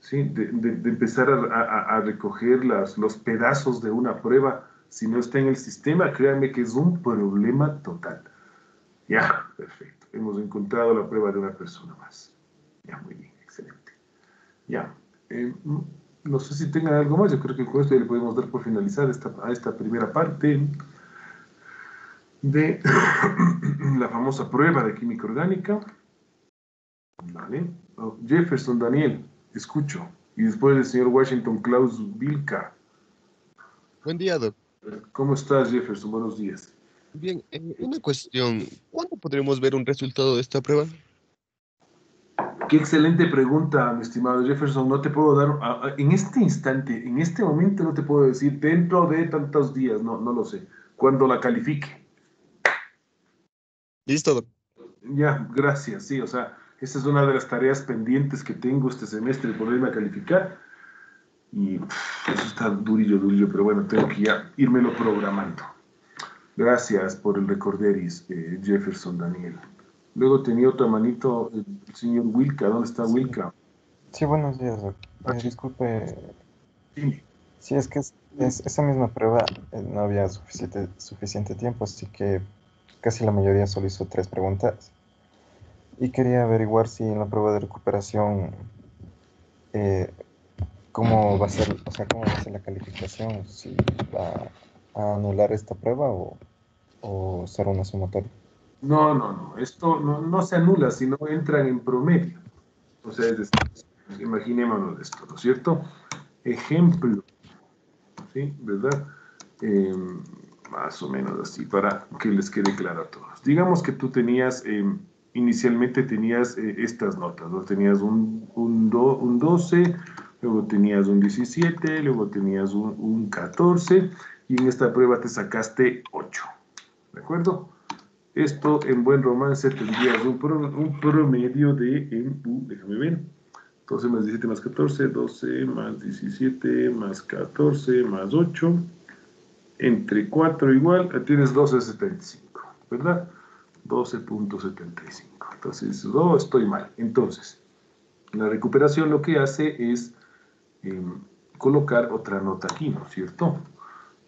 A: ¿Sí? De, de, empezar a, a, a recoger las, los pedazos de una prueba si no está en el sistema, créanme que es un problema total. Ya, perfecto. Hemos encontrado la prueba de una persona más. Ya, muy bien, excelente. Ya. Eh, no sé si tengan algo más. Yo creo que con esto ya le podemos dar por finalizar esta, a esta primera parte de la famosa prueba de química orgánica. Vale. Oh, Jefferson Daniel, escucho. Y después el señor Washington Klaus Vilka.
N: Buen día, doctor.
A: ¿Cómo estás, Jefferson? Buenos días.
N: Bien, eh, una cuestión. ¿Cuándo podremos ver un resultado de esta prueba?
A: Qué excelente pregunta, mi estimado Jefferson. No te puedo dar, en este instante, en este momento no te puedo decir dentro de tantos días, no, no lo sé. Cuando la califique.
N: Listo.
A: Ya, gracias. Sí, o sea, esa es una de las tareas pendientes que tengo este semestre, poderme a calificar. Y eso está durillo, durillo, pero bueno, tengo que ya lo programando. Gracias por el recorderis, eh, Jefferson Daniel. Luego tenía otra manito, el señor Wilka. ¿Dónde está Wilka?
O: Sí, buenos días, doctor. Eh, disculpe. Sí. Sí, es que es, esa misma prueba eh, no había suficiente, suficiente tiempo, así que casi la mayoría solo hizo tres preguntas. Y quería averiguar si en la prueba de recuperación eh, cómo va a ser, o sea, cómo va a ser la calificación, si va a anular esta prueba o, o ser una sumatoria.
A: No, no, no, esto no, se anula, sino entran en promedio. O sea, es decir, imaginémonos esto, ¿no es cierto? Ejemplo, ¿sí? ¿Verdad? Em, más o menos así, para que les quede claro a todos. Digamos que tú tenías, em, inicialmente tenías eh, estas notas, ¿no? Tenías un, un, do, un 12, luego tenías un 17, luego tenías un, 14 y en esta prueba te sacaste 8. ¿De acuerdo? Esto en buen romance tendrías un, un promedio de, déjame ver, 12 más 17 más 14, 12 más 17 más 14 más 8, entre 4 igual, tienes 12.75, ¿verdad? 12.75. Entonces, no, estoy mal. Entonces, la recuperación lo que hace es colocar otra nota aquí, ¿no es cierto?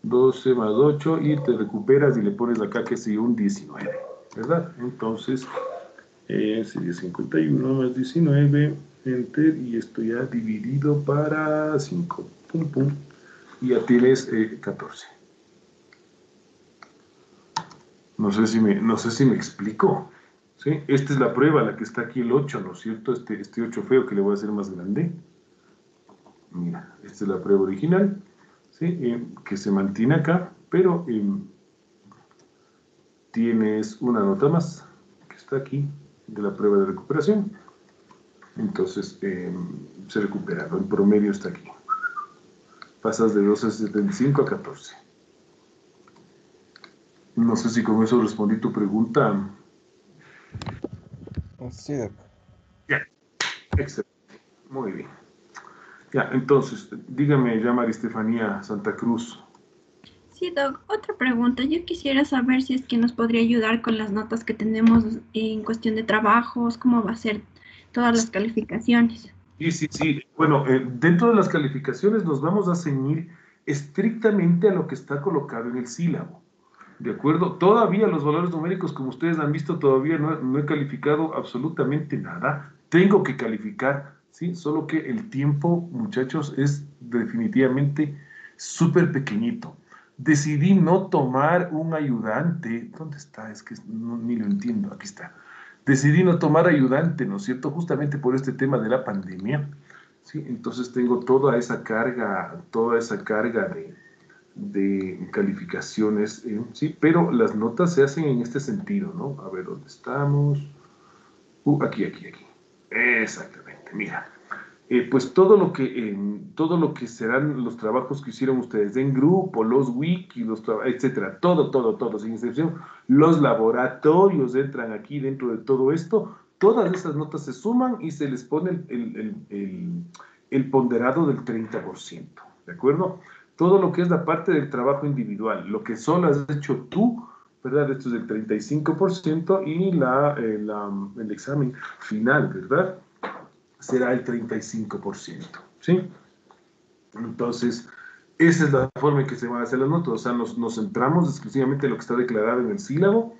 A: 12 más 8 y te recuperas y le pones acá que sea un 19, ¿verdad? Entonces, eh, sería 51 más 19, enter, y esto ya dividido para 5, pum, pum, y ya tienes 14. Eh, no sé si me, no sé si me explico. ¿sí? Esta es la prueba, la que está aquí el 8, ¿no es cierto? Este, este 8 feo que le voy a hacer más grande. Mira, esta es la prueba original, ¿sí? Eh, que se mantiene acá, pero eh, tienes una nota más, que está aquí, de la prueba de recuperación. Entonces, eh, se recupera, el promedio está aquí. Pasas de 12.75 a 14. No sé si con eso respondí tu pregunta.
O: Sí,
A: Ya, excelente. Muy bien. Ya, entonces, dígame, ya María Estefanía Santa Cruz.
G: Sí, Doc, otra pregunta. Yo quisiera saber si es que nos podría ayudar con las notas que tenemos en cuestión de trabajos, cómo va a ser todas las calificaciones.
A: Sí, sí, sí. Bueno, eh, dentro de las calificaciones nos vamos a ceñir estrictamente a lo que está colocado en el sílabo. ¿De acuerdo? Todavía los valores numéricos, como ustedes han visto, todavía no, no he calificado absolutamente nada. Tengo que calificar, ¿sí? Solo que el tiempo, muchachos, es definitivamente súper pequeñito. Decidí no tomar un ayudante. ¿Dónde está? Es que ni lo entiendo. Aquí está. Decidí no tomar ayudante, ¿no es cierto? Justamente por este tema de la pandemia. ¿sí? Entonces tengo toda esa carga, toda esa carga de, de calificaciones, ¿eh? ¿sí? Pero las notas se hacen en este sentido, ¿no? A ver, ¿dónde estamos? Uh, aquí, aquí, aquí. Exactamente, mira. Eh, pues todo lo, que, todo lo que serán los trabajos que hicieron ustedes en grupo, los wiki, los etcétera, todo, todo, todo, sin excepción, los laboratorios entran aquí dentro de todo esto, todas esas notas se suman y se les pone el, el, el ponderado del 30%, ¿de acuerdo? Todo lo que es la parte del trabajo individual, lo que solo has hecho tú, ¿verdad? Esto es del 35% y la, eh, la, el examen final, ¿verdad? Será el 35%, ¿sí? Entonces, esa es la forma en que se van a hacer las notas, o sea, nos, nos centramos exclusivamente en lo que está declarado en el sílabo,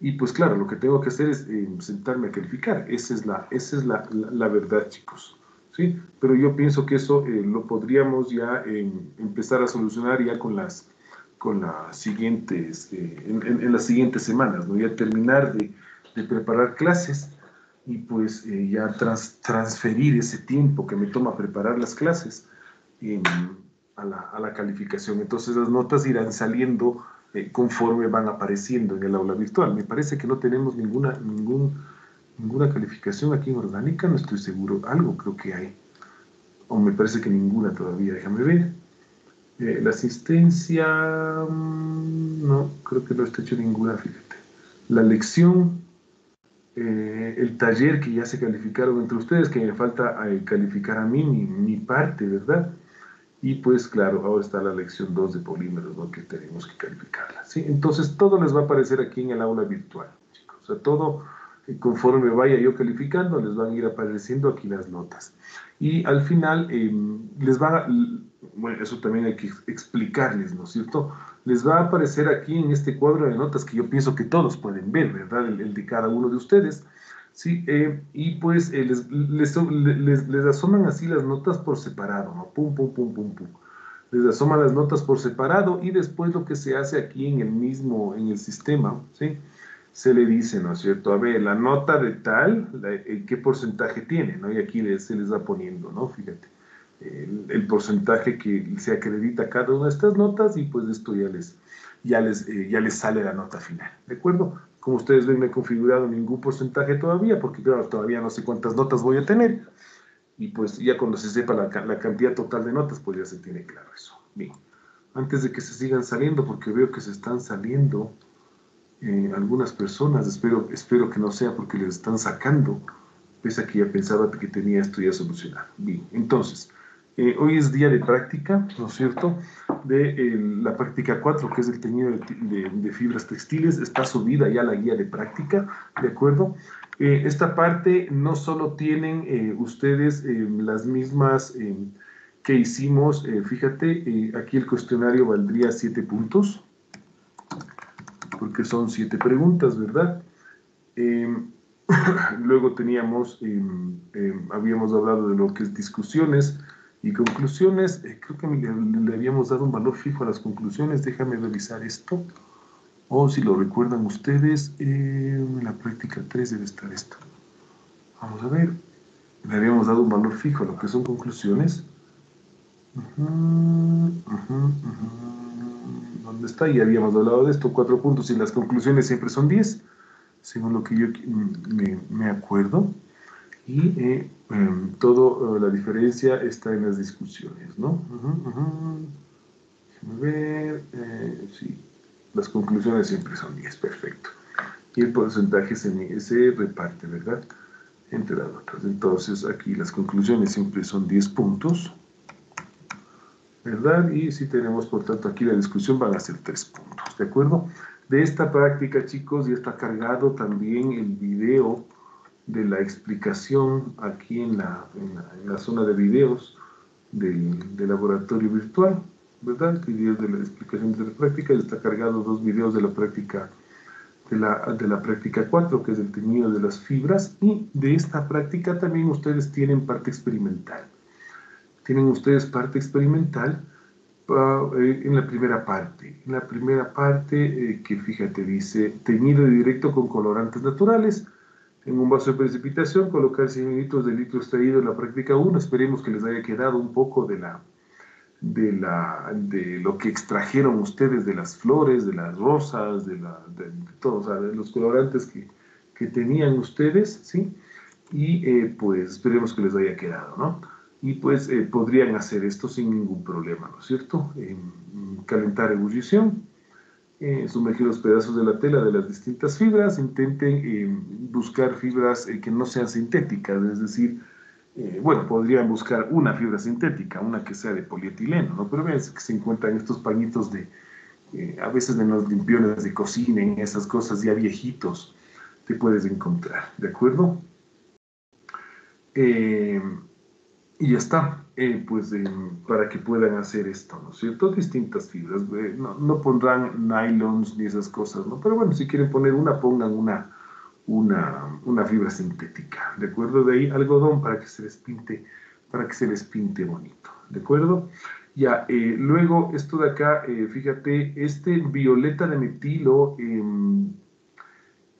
A: y pues claro, lo que tengo que hacer es eh, sentarme a calificar, esa es la, esa es la, la, verdad, chicos, ¿sí? Pero yo pienso que eso eh, lo podríamos ya eh, empezar a solucionar ya con las, con las siguientes, en, en, las siguientes semanas, ¿no? Ya terminar de, de preparar clases, y pues eh, ya transferir ese tiempo que me toma preparar las clases a, la, calificación. Entonces las notas irán saliendo eh, conforme van apareciendo en el aula virtual. Me parece que no tenemos ninguna, ningún, ninguna calificación aquí en orgánica, no estoy seguro, algo creo que hay. O me parece que ninguna todavía, déjame ver. Eh, la asistencia, mm, no, creo que no está hecho ninguna, fíjate. La lección, eh, el taller que ya se calificaron entre ustedes, que me falta eh, calificar a mí, mi, parte, ¿verdad? Y pues claro, ahora está la lección 2 de polímeros, ¿no? Que tenemos que calificarla, ¿sí? Entonces todo les va a aparecer aquí en el aula virtual, chicos. O sea, todo, eh, conforme vaya yo calificando, les van a ir apareciendo aquí las notas. Y al final em, les va, bueno, eso también hay que explicarles, ¿no es cierto? Les va a aparecer aquí en este cuadro de notas que yo pienso que todos pueden ver, ¿verdad? El, de cada uno de ustedes. Sí, eh, y pues eh, les, les, les, asoman así las notas por separado, ¿no? Pum, pum, pum, pum, pum. Les asoman las notas por separado y después lo que se hace aquí en el mismo, en el sistema, ¿sí? Se le dice, ¿no es cierto? A ver, la nota de tal, eh, ¿qué porcentaje tiene? ¿no? Y aquí se les va poniendo, ¿no? Fíjate el, porcentaje que se acredita cada una de estas notas y pues esto ya les, ya, les, eh, ya les sale la nota final, ¿de acuerdo? Como ustedes ven, no he configurado ningún porcentaje todavía, porque claro, todavía no sé cuántas notas voy a tener. Y pues ya cuando se sepa la, la cantidad total de notas, pues ya se tiene claro eso. Bien, antes de que se sigan saliendo, porque veo que se están saliendo eh, algunas personas, espero, espero que no sea porque les están sacando, pese a que ya pensaba que tenía esto ya solucionado. Bien, entonces, eh, hoy es día de práctica, ¿no es cierto? De la práctica 4, que es el teñido de, fibras textiles, está subida ya la guía de práctica, ¿de acuerdo? Eh, esta parte no solo tienen eh, ustedes las mismas que hicimos, fíjate, aquí el cuestionario valdría 7 puntos, porque son 7 preguntas, ¿verdad? luego teníamos, habíamos hablado de lo que es discusiones, y conclusiones, eh, creo que le, habíamos dado un valor fijo a las conclusiones, déjame revisar esto. O si lo recuerdan ustedes, eh, en la práctica 3 debe estar esto. Vamos a ver, le habíamos dado un valor fijo a lo que son conclusiones. ¿Dónde está? Y habíamos hablado de esto, cuatro puntos y las conclusiones siempre son 10, según lo que yo me acuerdo y eh, em, toda eh, la diferencia está en las discusiones, ¿no? Déjame ver, eh, sí, las conclusiones siempre son 10, perfecto. Y el porcentaje se, se reparte, ¿verdad? Entre las otras. Entonces aquí las conclusiones siempre son 10 puntos, ¿verdad? Y si tenemos, por tanto, aquí la discusión van a ser tres puntos, ¿de acuerdo? De esta práctica, chicos, ya está cargado también el video de la explicación aquí en la, en la, zona de videos del, laboratorio virtual, ¿verdad? Videos de la explicación de la práctica, está cargado dos videos de la práctica de la, de la práctica 4, que es el teñido de las fibras, y de esta práctica también ustedes tienen parte experimental. Tienen ustedes parte experimental uh, en la primera parte. En la primera parte, eh, que fíjate, dice, teñido directo con colorantes naturales, en un vaso de precipitación, colocar 100 mililitros de litro extraído en la práctica 1. Esperemos que les haya quedado un poco de, la, de, la, de lo que extrajeron ustedes de las flores, de las rosas, de, la, de, todos, de los colorantes que, que, tenían ustedes, ¿sí? Y eh, pues esperemos que les haya quedado, ¿no? Y pues eh, podrían hacer esto sin ningún problema, ¿no es cierto? calentar ebullición, eh, sumergir los pedazos de la tela de las distintas fibras, intenten eh, buscar fibras eh, que no sean sintéticas, es decir, bueno, podrían buscar una fibra sintética, una que sea de polietileno, ¿no? Pero vean que se encuentran estos pañitos de, a veces en los limpiones de cocina, en esas cosas ya viejitos, te puedes encontrar, ¿de acuerdo? Y ya está. Eh, pues para que puedan hacer esto, ¿no es cierto? Distintas fibras, eh, no, pondrán nylons ni esas cosas, ¿no? Pero bueno, si quieren poner una, pongan una, una, una fibra sintética, ¿de acuerdo? De ahí algodón para que se les pinte, para que se les pinte bonito, ¿de acuerdo? Ya, eh, luego esto de acá, fíjate, este violeta de metilo, em,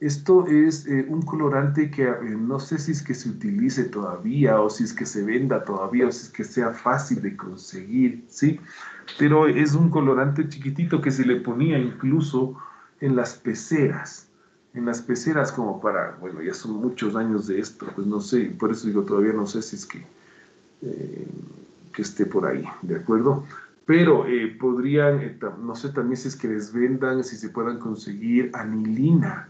A: esto es eh, un colorante que eh, no sé si es que se utilice todavía o si es que se venda todavía o si es que sea fácil de conseguir, ¿sí? Pero es un colorante chiquitito que se le ponía incluso en las peceras, en las peceras como para, bueno, ya son muchos años de esto, pues no sé, por eso digo, todavía no sé si es que, eh, que esté por ahí, ¿de acuerdo? Pero podrían, no sé también si es que les vendan, si se puedan conseguir anilina,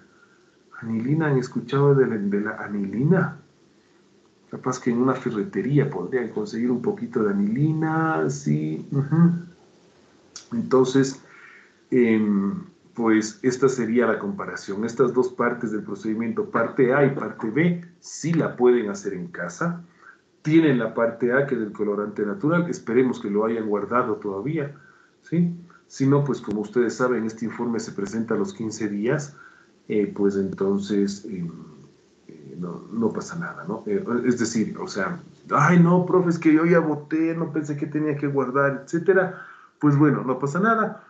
A: Anilina, ¿han escuchado de la, anilina? Capaz que en una ferretería podrían conseguir un poquito de anilina, sí. Entonces, em, pues esta sería la comparación. Estas dos partes del procedimiento, parte A y parte B, sí la pueden hacer en casa. Tienen la parte A, que es el colorante natural. Esperemos que lo hayan guardado todavía, ¿sí? Si no, pues como ustedes saben, este informe se presenta a los 15 días eh, pues entonces eh, eh, no, pasa nada, ¿no? es decir, o sea, ay no, profe, es que yo ya voté, no pensé que tenía que guardar, etcétera. Pues bueno, no pasa nada.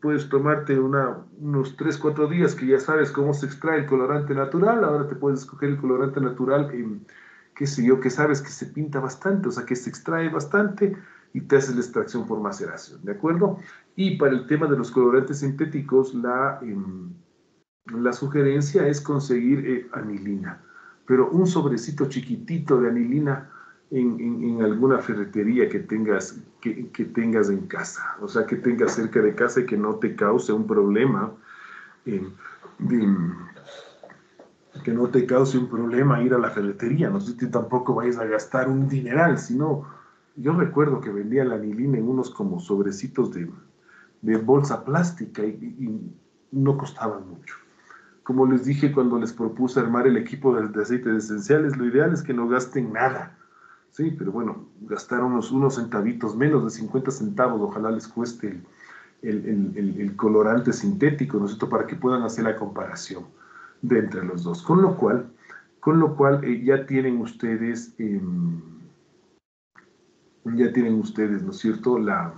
A: puedes tomarte una, unos 3, 4 días que ya sabes cómo se extrae el colorante natural, ahora te puedes escoger el colorante natural, qué sé yo, que sabes que se pinta bastante, o sea, que se extrae bastante y te haces la extracción por maceración, ¿de acuerdo? Y para el tema de los colorantes sintéticos, la... Em, la sugerencia es conseguir eh, anilina, pero un sobrecito chiquitito de anilina en, alguna ferretería que tengas, que, tengas en casa, o sea, que tengas cerca de casa y que no te cause un problema, eh, que no te cause un problema ir a la ferretería, no sé si tampoco vayas a gastar un dineral, sino, yo recuerdo que vendía la anilina en unos como sobrecitos de, bolsa plástica y no costaban mucho. Como les dije cuando les propuse armar el equipo de, aceites esenciales, lo ideal es que no gasten nada. Sí, pero bueno, gastar unos, unos centavitos, menos de 50 centavos, ojalá les cueste el, colorante sintético, ¿no es cierto?, para que puedan hacer la comparación de entre los dos. Con lo cual, con lo cual eh, ya tienen ustedes, em, ya tienen ustedes, ¿no es cierto?, la,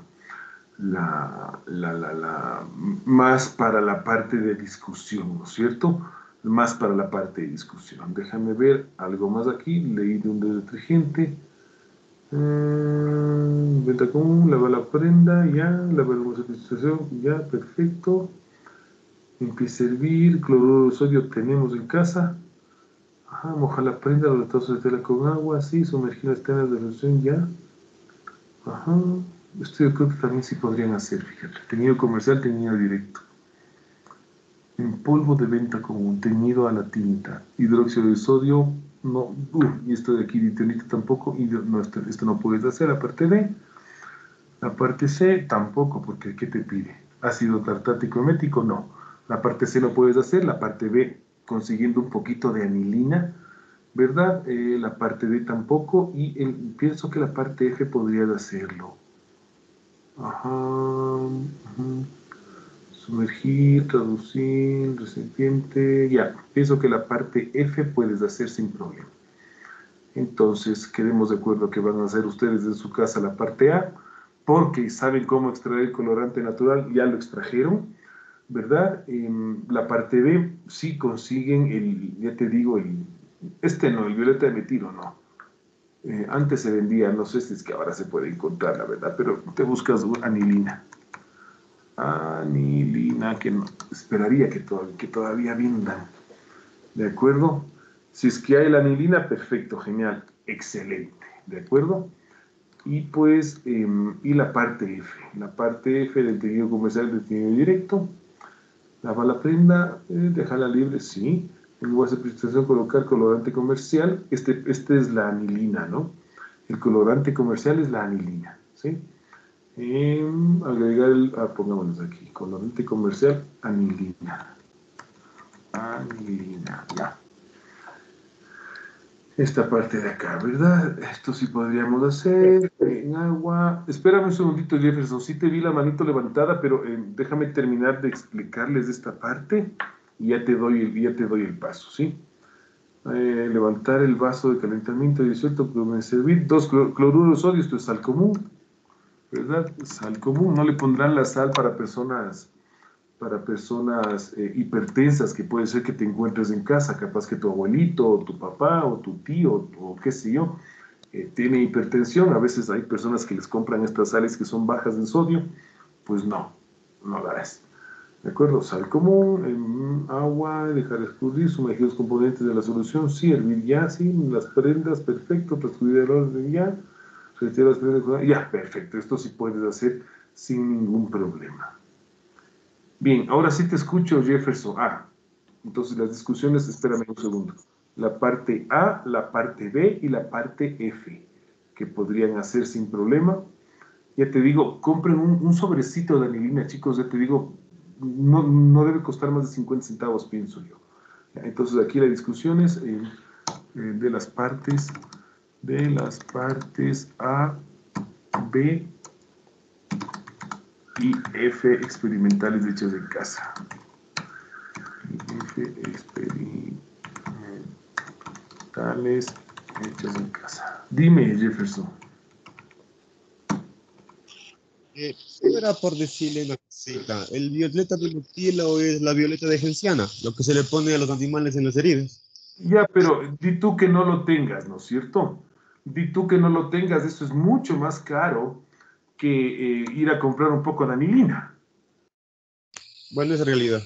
A: la, la, la, más para la parte de discusión, ¿no es cierto? Más para la parte de discusión. Déjame ver algo más aquí. Leí de un detergente. Mm, venta común, lava la prenda, ya. La satisfacción, ya, perfecto. Empieza a hervir. Cloruro de sodio tenemos en casa. Ajá, moja la prenda, los retazos de tela con agua, sí. Sumergir las telas de reducción, ya. Ajá. Esto yo creo que también sí podrían hacer, fíjate. Teñido comercial, teñido directo. En polvo de venta común, teñido a la tinta. Hidróxido de sodio, no. Uh, y esto de aquí, ditonito tampoco. Y no, esto, no puedes hacer, aparte de. La parte C tampoco, porque ¿qué te pide? Ácido tartático emético, no. La parte C lo puedes hacer, la parte B consiguiendo un poquito de anilina, ¿verdad? Eh, la parte D tampoco, y pienso que la parte F podrías hacerlo. Ajá, Sumergir, traducir, recipiente, ya. Pienso que la parte F puedes hacer sin problema. Entonces, quedemos de acuerdo que van a hacer ustedes en su casa la parte A, porque saben cómo extraer el colorante natural, ya lo extrajeron, ¿verdad? la parte B sí consiguen el, ya te digo, el, este no, el violeta de metilo no. Eh, antes se vendía, no sé si es que ahora se puede encontrar, la verdad, pero te buscas anilina. Anilina, que no, esperaría que, que todavía vendan. ¿De acuerdo? Si es que hay la anilina, perfecto, genial, excelente. ¿De acuerdo? Y pues, em, y la parte F. La parte F del tejido comercial del tejido directo. Lava la prenda, eh, dejarla libre, sí. En lugar de presentación colocar colorante comercial. Este, este es la anilina, ¿no? El colorante comercial es la anilina, ¿sí? Em, agregar el, ah, pongámonos aquí, colorante comercial, anilina. Anilina, ya esta parte de acá, ¿verdad? Esto sí podríamos hacer en agua. Espérame un segundito, Jefferson. Sí te vi la manito levantada, pero eh, déjame terminar de explicarles esta parte ya te doy el, ya te doy el paso, ¿sí? Eh, levantar el vaso de calentamiento disuelto, puede servir. Dos cloruros de sodio, esto es sal común, ¿verdad? Sal común. No le pondrán la sal para personas para personas eh, hipertensas que puede ser que te encuentres en casa, capaz que tu abuelito o tu papá o tu tío o qué sé yo, eh, tiene hipertensión, a veces hay personas que les compran estas sales que son bajas en sodio, pues no, no darás. ¿De acuerdo? Sal común, en agua, dejar escurrir, sumergir los componentes de la solución, sí, hervir ya, sí, las prendas, perfecto, transcurrir el orden ya, retirar las prendas, ya, perfecto, esto sí puedes hacer sin ningún problema. Bien, ahora sí te escucho, Jefferson. Ah, entonces las discusiones, espérame un segundo. La parte A, la parte B y la parte F, que podrían hacer sin problema. Ya te digo, compren un, sobrecito de anilina, chicos, ya te digo, no, debe costar más de 50 centavos, pienso yo. Entonces aquí la discusión es eh, eh, de las partes, de las partes A, B y F experimentales hechos en casa. F experimentales hechos en casa. Dime, Jefferson.
N: Eh, era por decirle una cosita. ¿El violeta mutilo es la violeta de genciana? Lo que se le pone a los animales en las heridas.
A: Ya, pero di tú que no lo tengas, ¿no es cierto? Di tú que no lo tengas, eso es mucho más caro que eh, ir a comprar un poco de anilina.
N: Bueno, es realidad.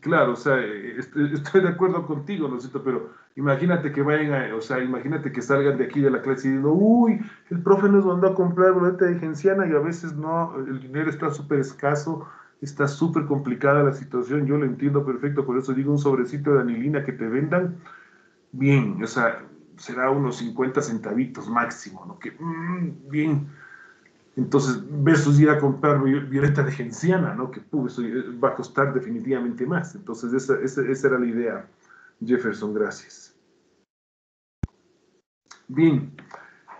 A: Claro, o sea, estoy, de acuerdo contigo, ¿no es cierto? Pero imagínate que vayan a, o sea, imagínate que salgan de aquí de la clase diciendo, uy, el profe nos mandó a comprar boleta de genciana y a veces no, el dinero está súper escaso, está súper complicada la situación, yo lo entiendo perfecto, por eso digo un sobrecito de anilina que te vendan, bien, o sea, será unos 50 centavitos máximo, ¿no? Que, mm, bien, entonces, versus ir a comprar violeta de genciana, ¿no? Que eso va a costar definitivamente más. Entonces, esa, esa, era la idea, Jefferson, gracias. Bien,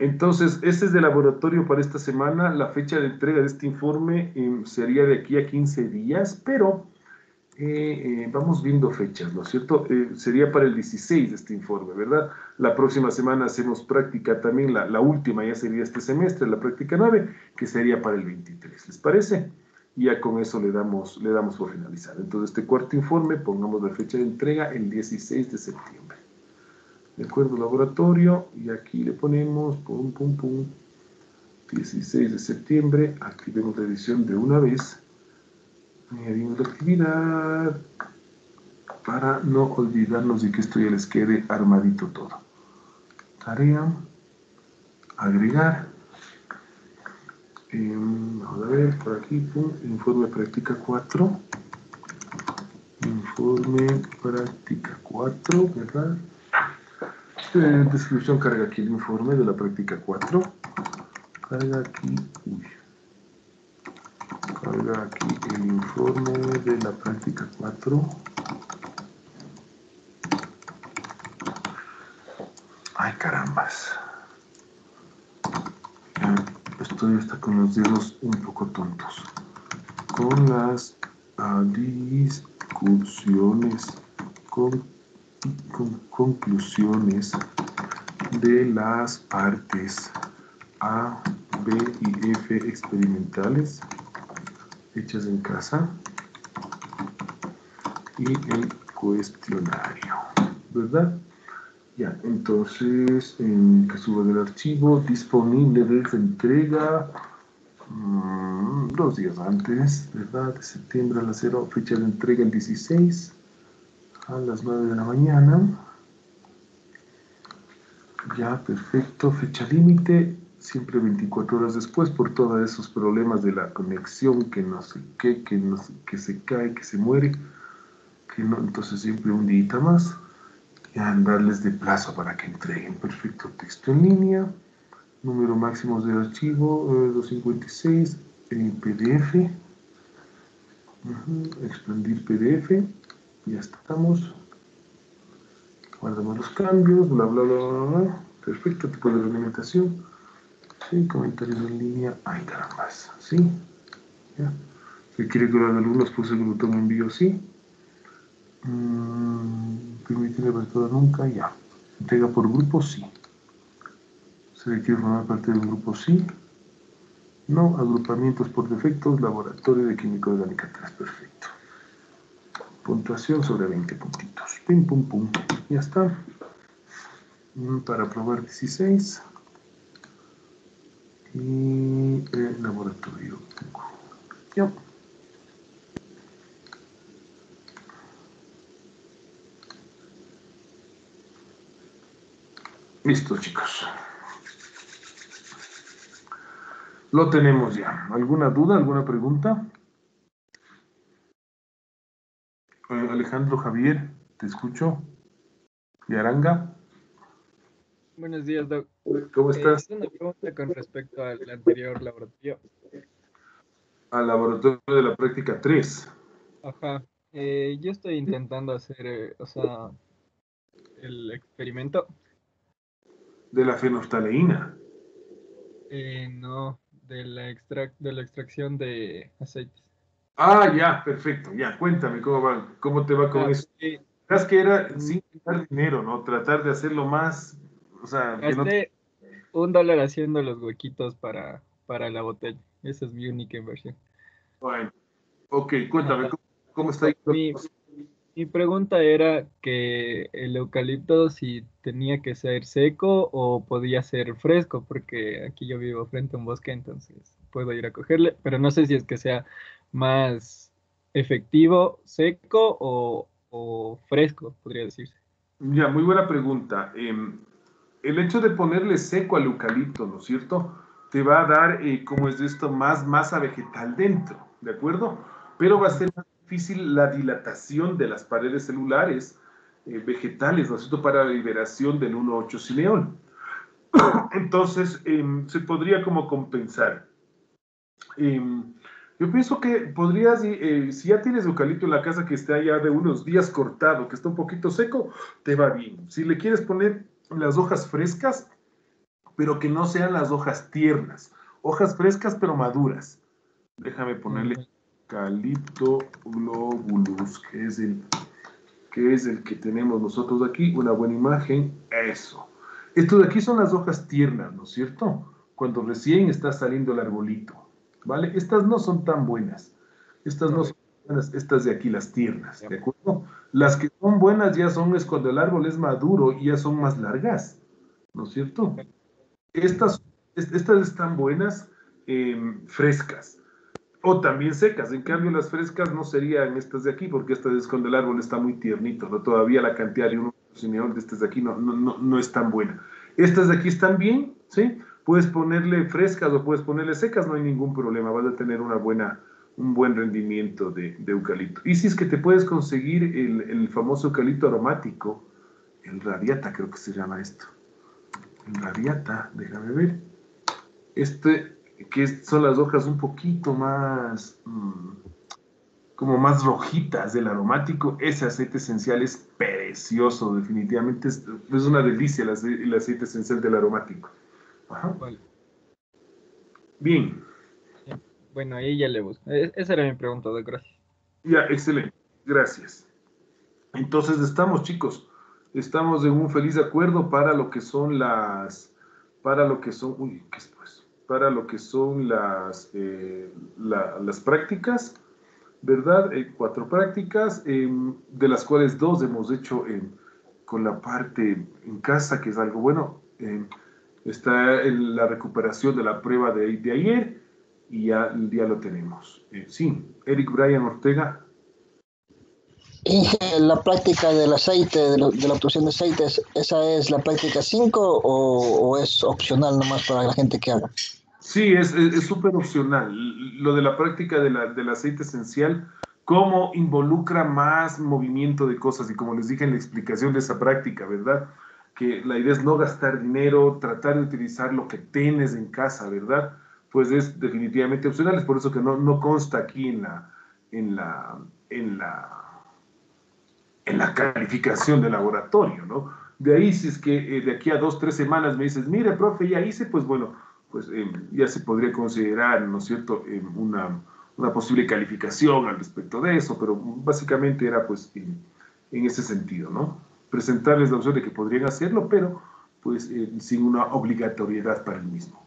A: entonces, este es de laboratorio para esta semana. La fecha de entrega de este informe eh, sería de aquí a 15 días, pero eh, vamos viendo fechas, ¿no es cierto? Eh, sería para el 16 de este informe, ¿verdad? La próxima semana hacemos práctica también, la, última ya sería este semestre, la práctica 9, que sería para el 23, ¿les parece? Y ya con eso le damos, le damos por finalizar. Entonces, este cuarto informe, pongamos la fecha de entrega el 16 de septiembre. ¿De acuerdo? Laboratorio, y aquí le ponemos, pum, pum, pum, 16 de septiembre, activemos la edición de una vez añadimos la actividad para no olvidarnos de que esto ya les quede armadito todo. Tarea, agregar. Em, vamos a ver por aquí, informe práctica 4. Informe práctica 4, ¿verdad? Eh, descripción carga aquí el informe de la práctica 4. Carga aquí, uy, salga aquí el informe de la práctica 4. Ay, carambas. estoy hasta con los dedos un poco tontos. Con las discusiones, con, con conclusiones de las partes A, B y F experimentales hechas en casa y el cuestionario, ¿verdad? Ya, entonces, en que suba del archivo, disponible desde entrega mm, dos días antes, ¿verdad? De septiembre a la cero, fecha de entrega el 16 a las 9 de la mañana. Ya, perfecto, fecha límite, siempre 24 horas después por todos esos problemas de la conexión, que no sé qué, que, no que se cae, que se muere, que no, entonces siempre un día más y darles de plazo para que entreguen. Perfecto, texto en línea, número máximo de archivo 256, en PDF, expandir PDF, ya estamos, guardamos los cambios, bla bla bla bla, bla. perfecto, tipo de alimentación, comentarios en línea, ay carambas, sí, ya. Si quiere que lo haga algunos, puse el botón envío, sí. Mm, permite todo nunca, ya. Entrega por grupo, sí. ¿Se requiere formar parte del grupo? Sí. No, agrupamientos por defectos, laboratorio de química orgánica 3, perfecto. Puntuación sobre 20 puntitos. Pim, pum, pum. Ya está. Mm, para probar 16. Y el laboratorio. Ya. Listo, chicos. Lo tenemos ya. ¿Alguna duda, alguna pregunta? Eh, Alejandro Javier, te escucho. ¿Y Aranga?
P: Buenos días, Doc.
A: ¿Cómo eh, estás?
P: una pregunta con respecto al anterior laboratorio.
A: Al laboratorio de la práctica 3.
P: Ajá. Eh, yo estoy intentando hacer, o sea, el experimento
A: de la fenoftaleína.
P: Eh, no, de la, de la extracción de aceites.
A: Ah, ya, perfecto. Ya, cuéntame cómo, va, cómo te va con ah, eso. Sí. que era sin quitar dinero, ¿no? Tratar de hacerlo más, o sea...
P: un dólar haciendo los huequitos para, para la botella. Esa es mi única inversión.
A: Bueno, ok, cuéntame, ¿cómo, está
P: mi, mi pregunta era que el eucalipto si tenía que ser seco o podía ser fresco, porque aquí yo vivo frente a un bosque, entonces puedo ir a cogerle, pero no sé si es que sea más efectivo seco o, fresco, podría decirse.
A: Ya, muy buena pregunta. Em, el hecho de ponerle seco al eucalipto, ¿no es cierto? Te va a dar, eh, como es esto, más masa vegetal dentro, ¿de acuerdo? Pero va a ser más difícil la dilatación de las paredes celulares eh, vegetales, ¿no es cierto?, para la liberación del 1,8-cineol. Entonces, em, se podría como compensar. Em, yo pienso que podrías, eh, si ya tienes eucalipto en la casa que esté allá de unos días cortado, que está un poquito seco, te va bien. Si le quieres poner las hojas frescas, pero que no sean las hojas tiernas, hojas frescas pero maduras. Déjame ponerle eucalipto globulus, que es el que es el que tenemos nosotros aquí, una buena imagen, eso. Esto de aquí son las hojas tiernas, ¿no es cierto? Cuando recién está saliendo el arbolito, ¿vale? Estas no son tan buenas, estas no son buenas, estas de aquí, las tiernas, ¿de acuerdo? Las que son buenas ya son es cuando el árbol es maduro y ya son más largas, ¿no es cierto? Estas, estas están buenas, em, frescas o también secas. En cambio, las frescas no serían estas de aquí, porque estas es cuando el árbol está muy tiernito, ¿no? todavía la cantidad de un de estas de aquí no, no, no, es tan buena. Estas de aquí están bien, ¿sí? Puedes ponerle frescas o puedes ponerle secas, no hay ningún problema, vas a tener una buena, un buen rendimiento de, de eucalipto. Y si es que te puedes conseguir el, el, famoso eucalipto aromático, el radiata creo que se llama esto. El radiata, déjame ver. Este que son las hojas un poquito más, mm, como más rojitas del aromático. Ese aceite esencial es precioso, definitivamente. Es, una delicia el aceite, esencial del aromático. Bien.
P: Bueno, ahí ya le busco. E, esa era mi pregunta, de gracias.
A: Ya, excelente. Gracias. Entonces estamos, chicos, estamos en un feliz acuerdo para lo que son las, para lo que son, uy, ¿qué es pues? Para lo que son las, eh, las prácticas, ¿verdad? Eh, cuatro prácticas, em, de las cuales dos hemos hecho con la parte en casa, que es algo bueno. Em, está en la recuperación de la prueba de, de ayer y ya, ya lo tenemos. Eh, sí, Eric Brian Ortega,
I: la práctica del aceite, de, la obtención de aceites, ¿esa es la práctica 5 o, es opcional nomás para la gente que haga?
A: Sí, es súper opcional. Lo de la práctica de la, del aceite esencial, cómo involucra más movimiento de cosas y como les dije en la explicación de esa práctica, ¿verdad? Que la idea es no gastar dinero, tratar de utilizar lo que tienes en casa, ¿verdad? Pues es definitivamente opcional, es por eso que no, no consta aquí en la, en la, en la en la calificación de laboratorio, ¿no? De ahí, si es que eh, de aquí a dos, tres semanas me dices, mire, profe, ya hice, pues bueno, pues em, ya se podría considerar, ¿no es cierto?, em, una, una, posible calificación al respecto de eso, pero básicamente era pues en, en ese sentido, ¿no? Presentarles la opción de que podrían hacerlo, pero pues eh, sin una obligatoriedad para el mismo.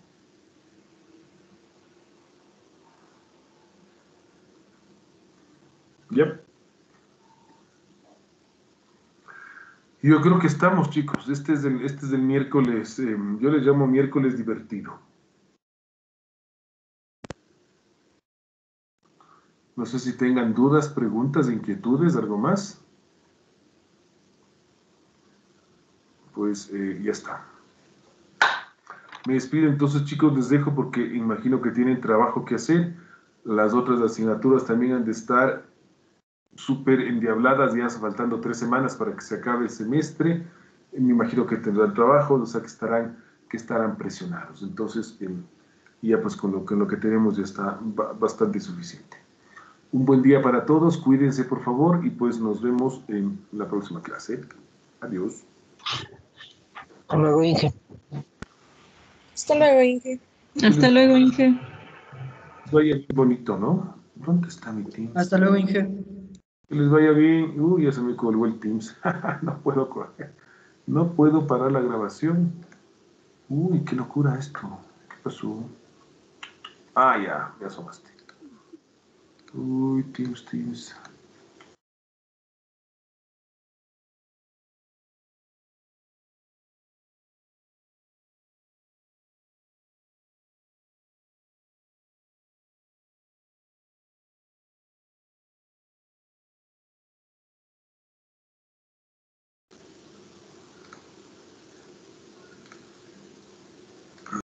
A: Yo creo que estamos, chicos. Este es el, este es el miércoles, em, yo le llamo miércoles divertido. No sé si tengan dudas, preguntas, inquietudes, algo más. Pues eh, ya está. Me despido entonces, chicos, les dejo porque imagino que tienen trabajo que hacer. Las otras asignaturas también han de estar súper endiabladas, ya faltando tres semanas para que se acabe el semestre. Me imagino que tendrán trabajo, o sea que estarán, que estarán presionados. Entonces, eh, ya pues con lo, con lo que tenemos ya está bastante suficiente. Un buen día para todos, cuídense por favor y pues nos vemos en la próxima clase. Adiós.
I: Hasta luego, Inge.
C: Hasta luego, Inge.
G: Hasta luego, Inge.
A: Vaya bonito, ¿no? ¿Dónde está mi team?
J: Hasta luego, Inge.
A: Que les vaya bien. Uy, ya se me colgó el Teams. no puedo correr. No puedo parar la grabación. Uy, qué locura esto. ¿Qué pasó? Ah, ya, ya asomaste. Uy, Teams, Teams.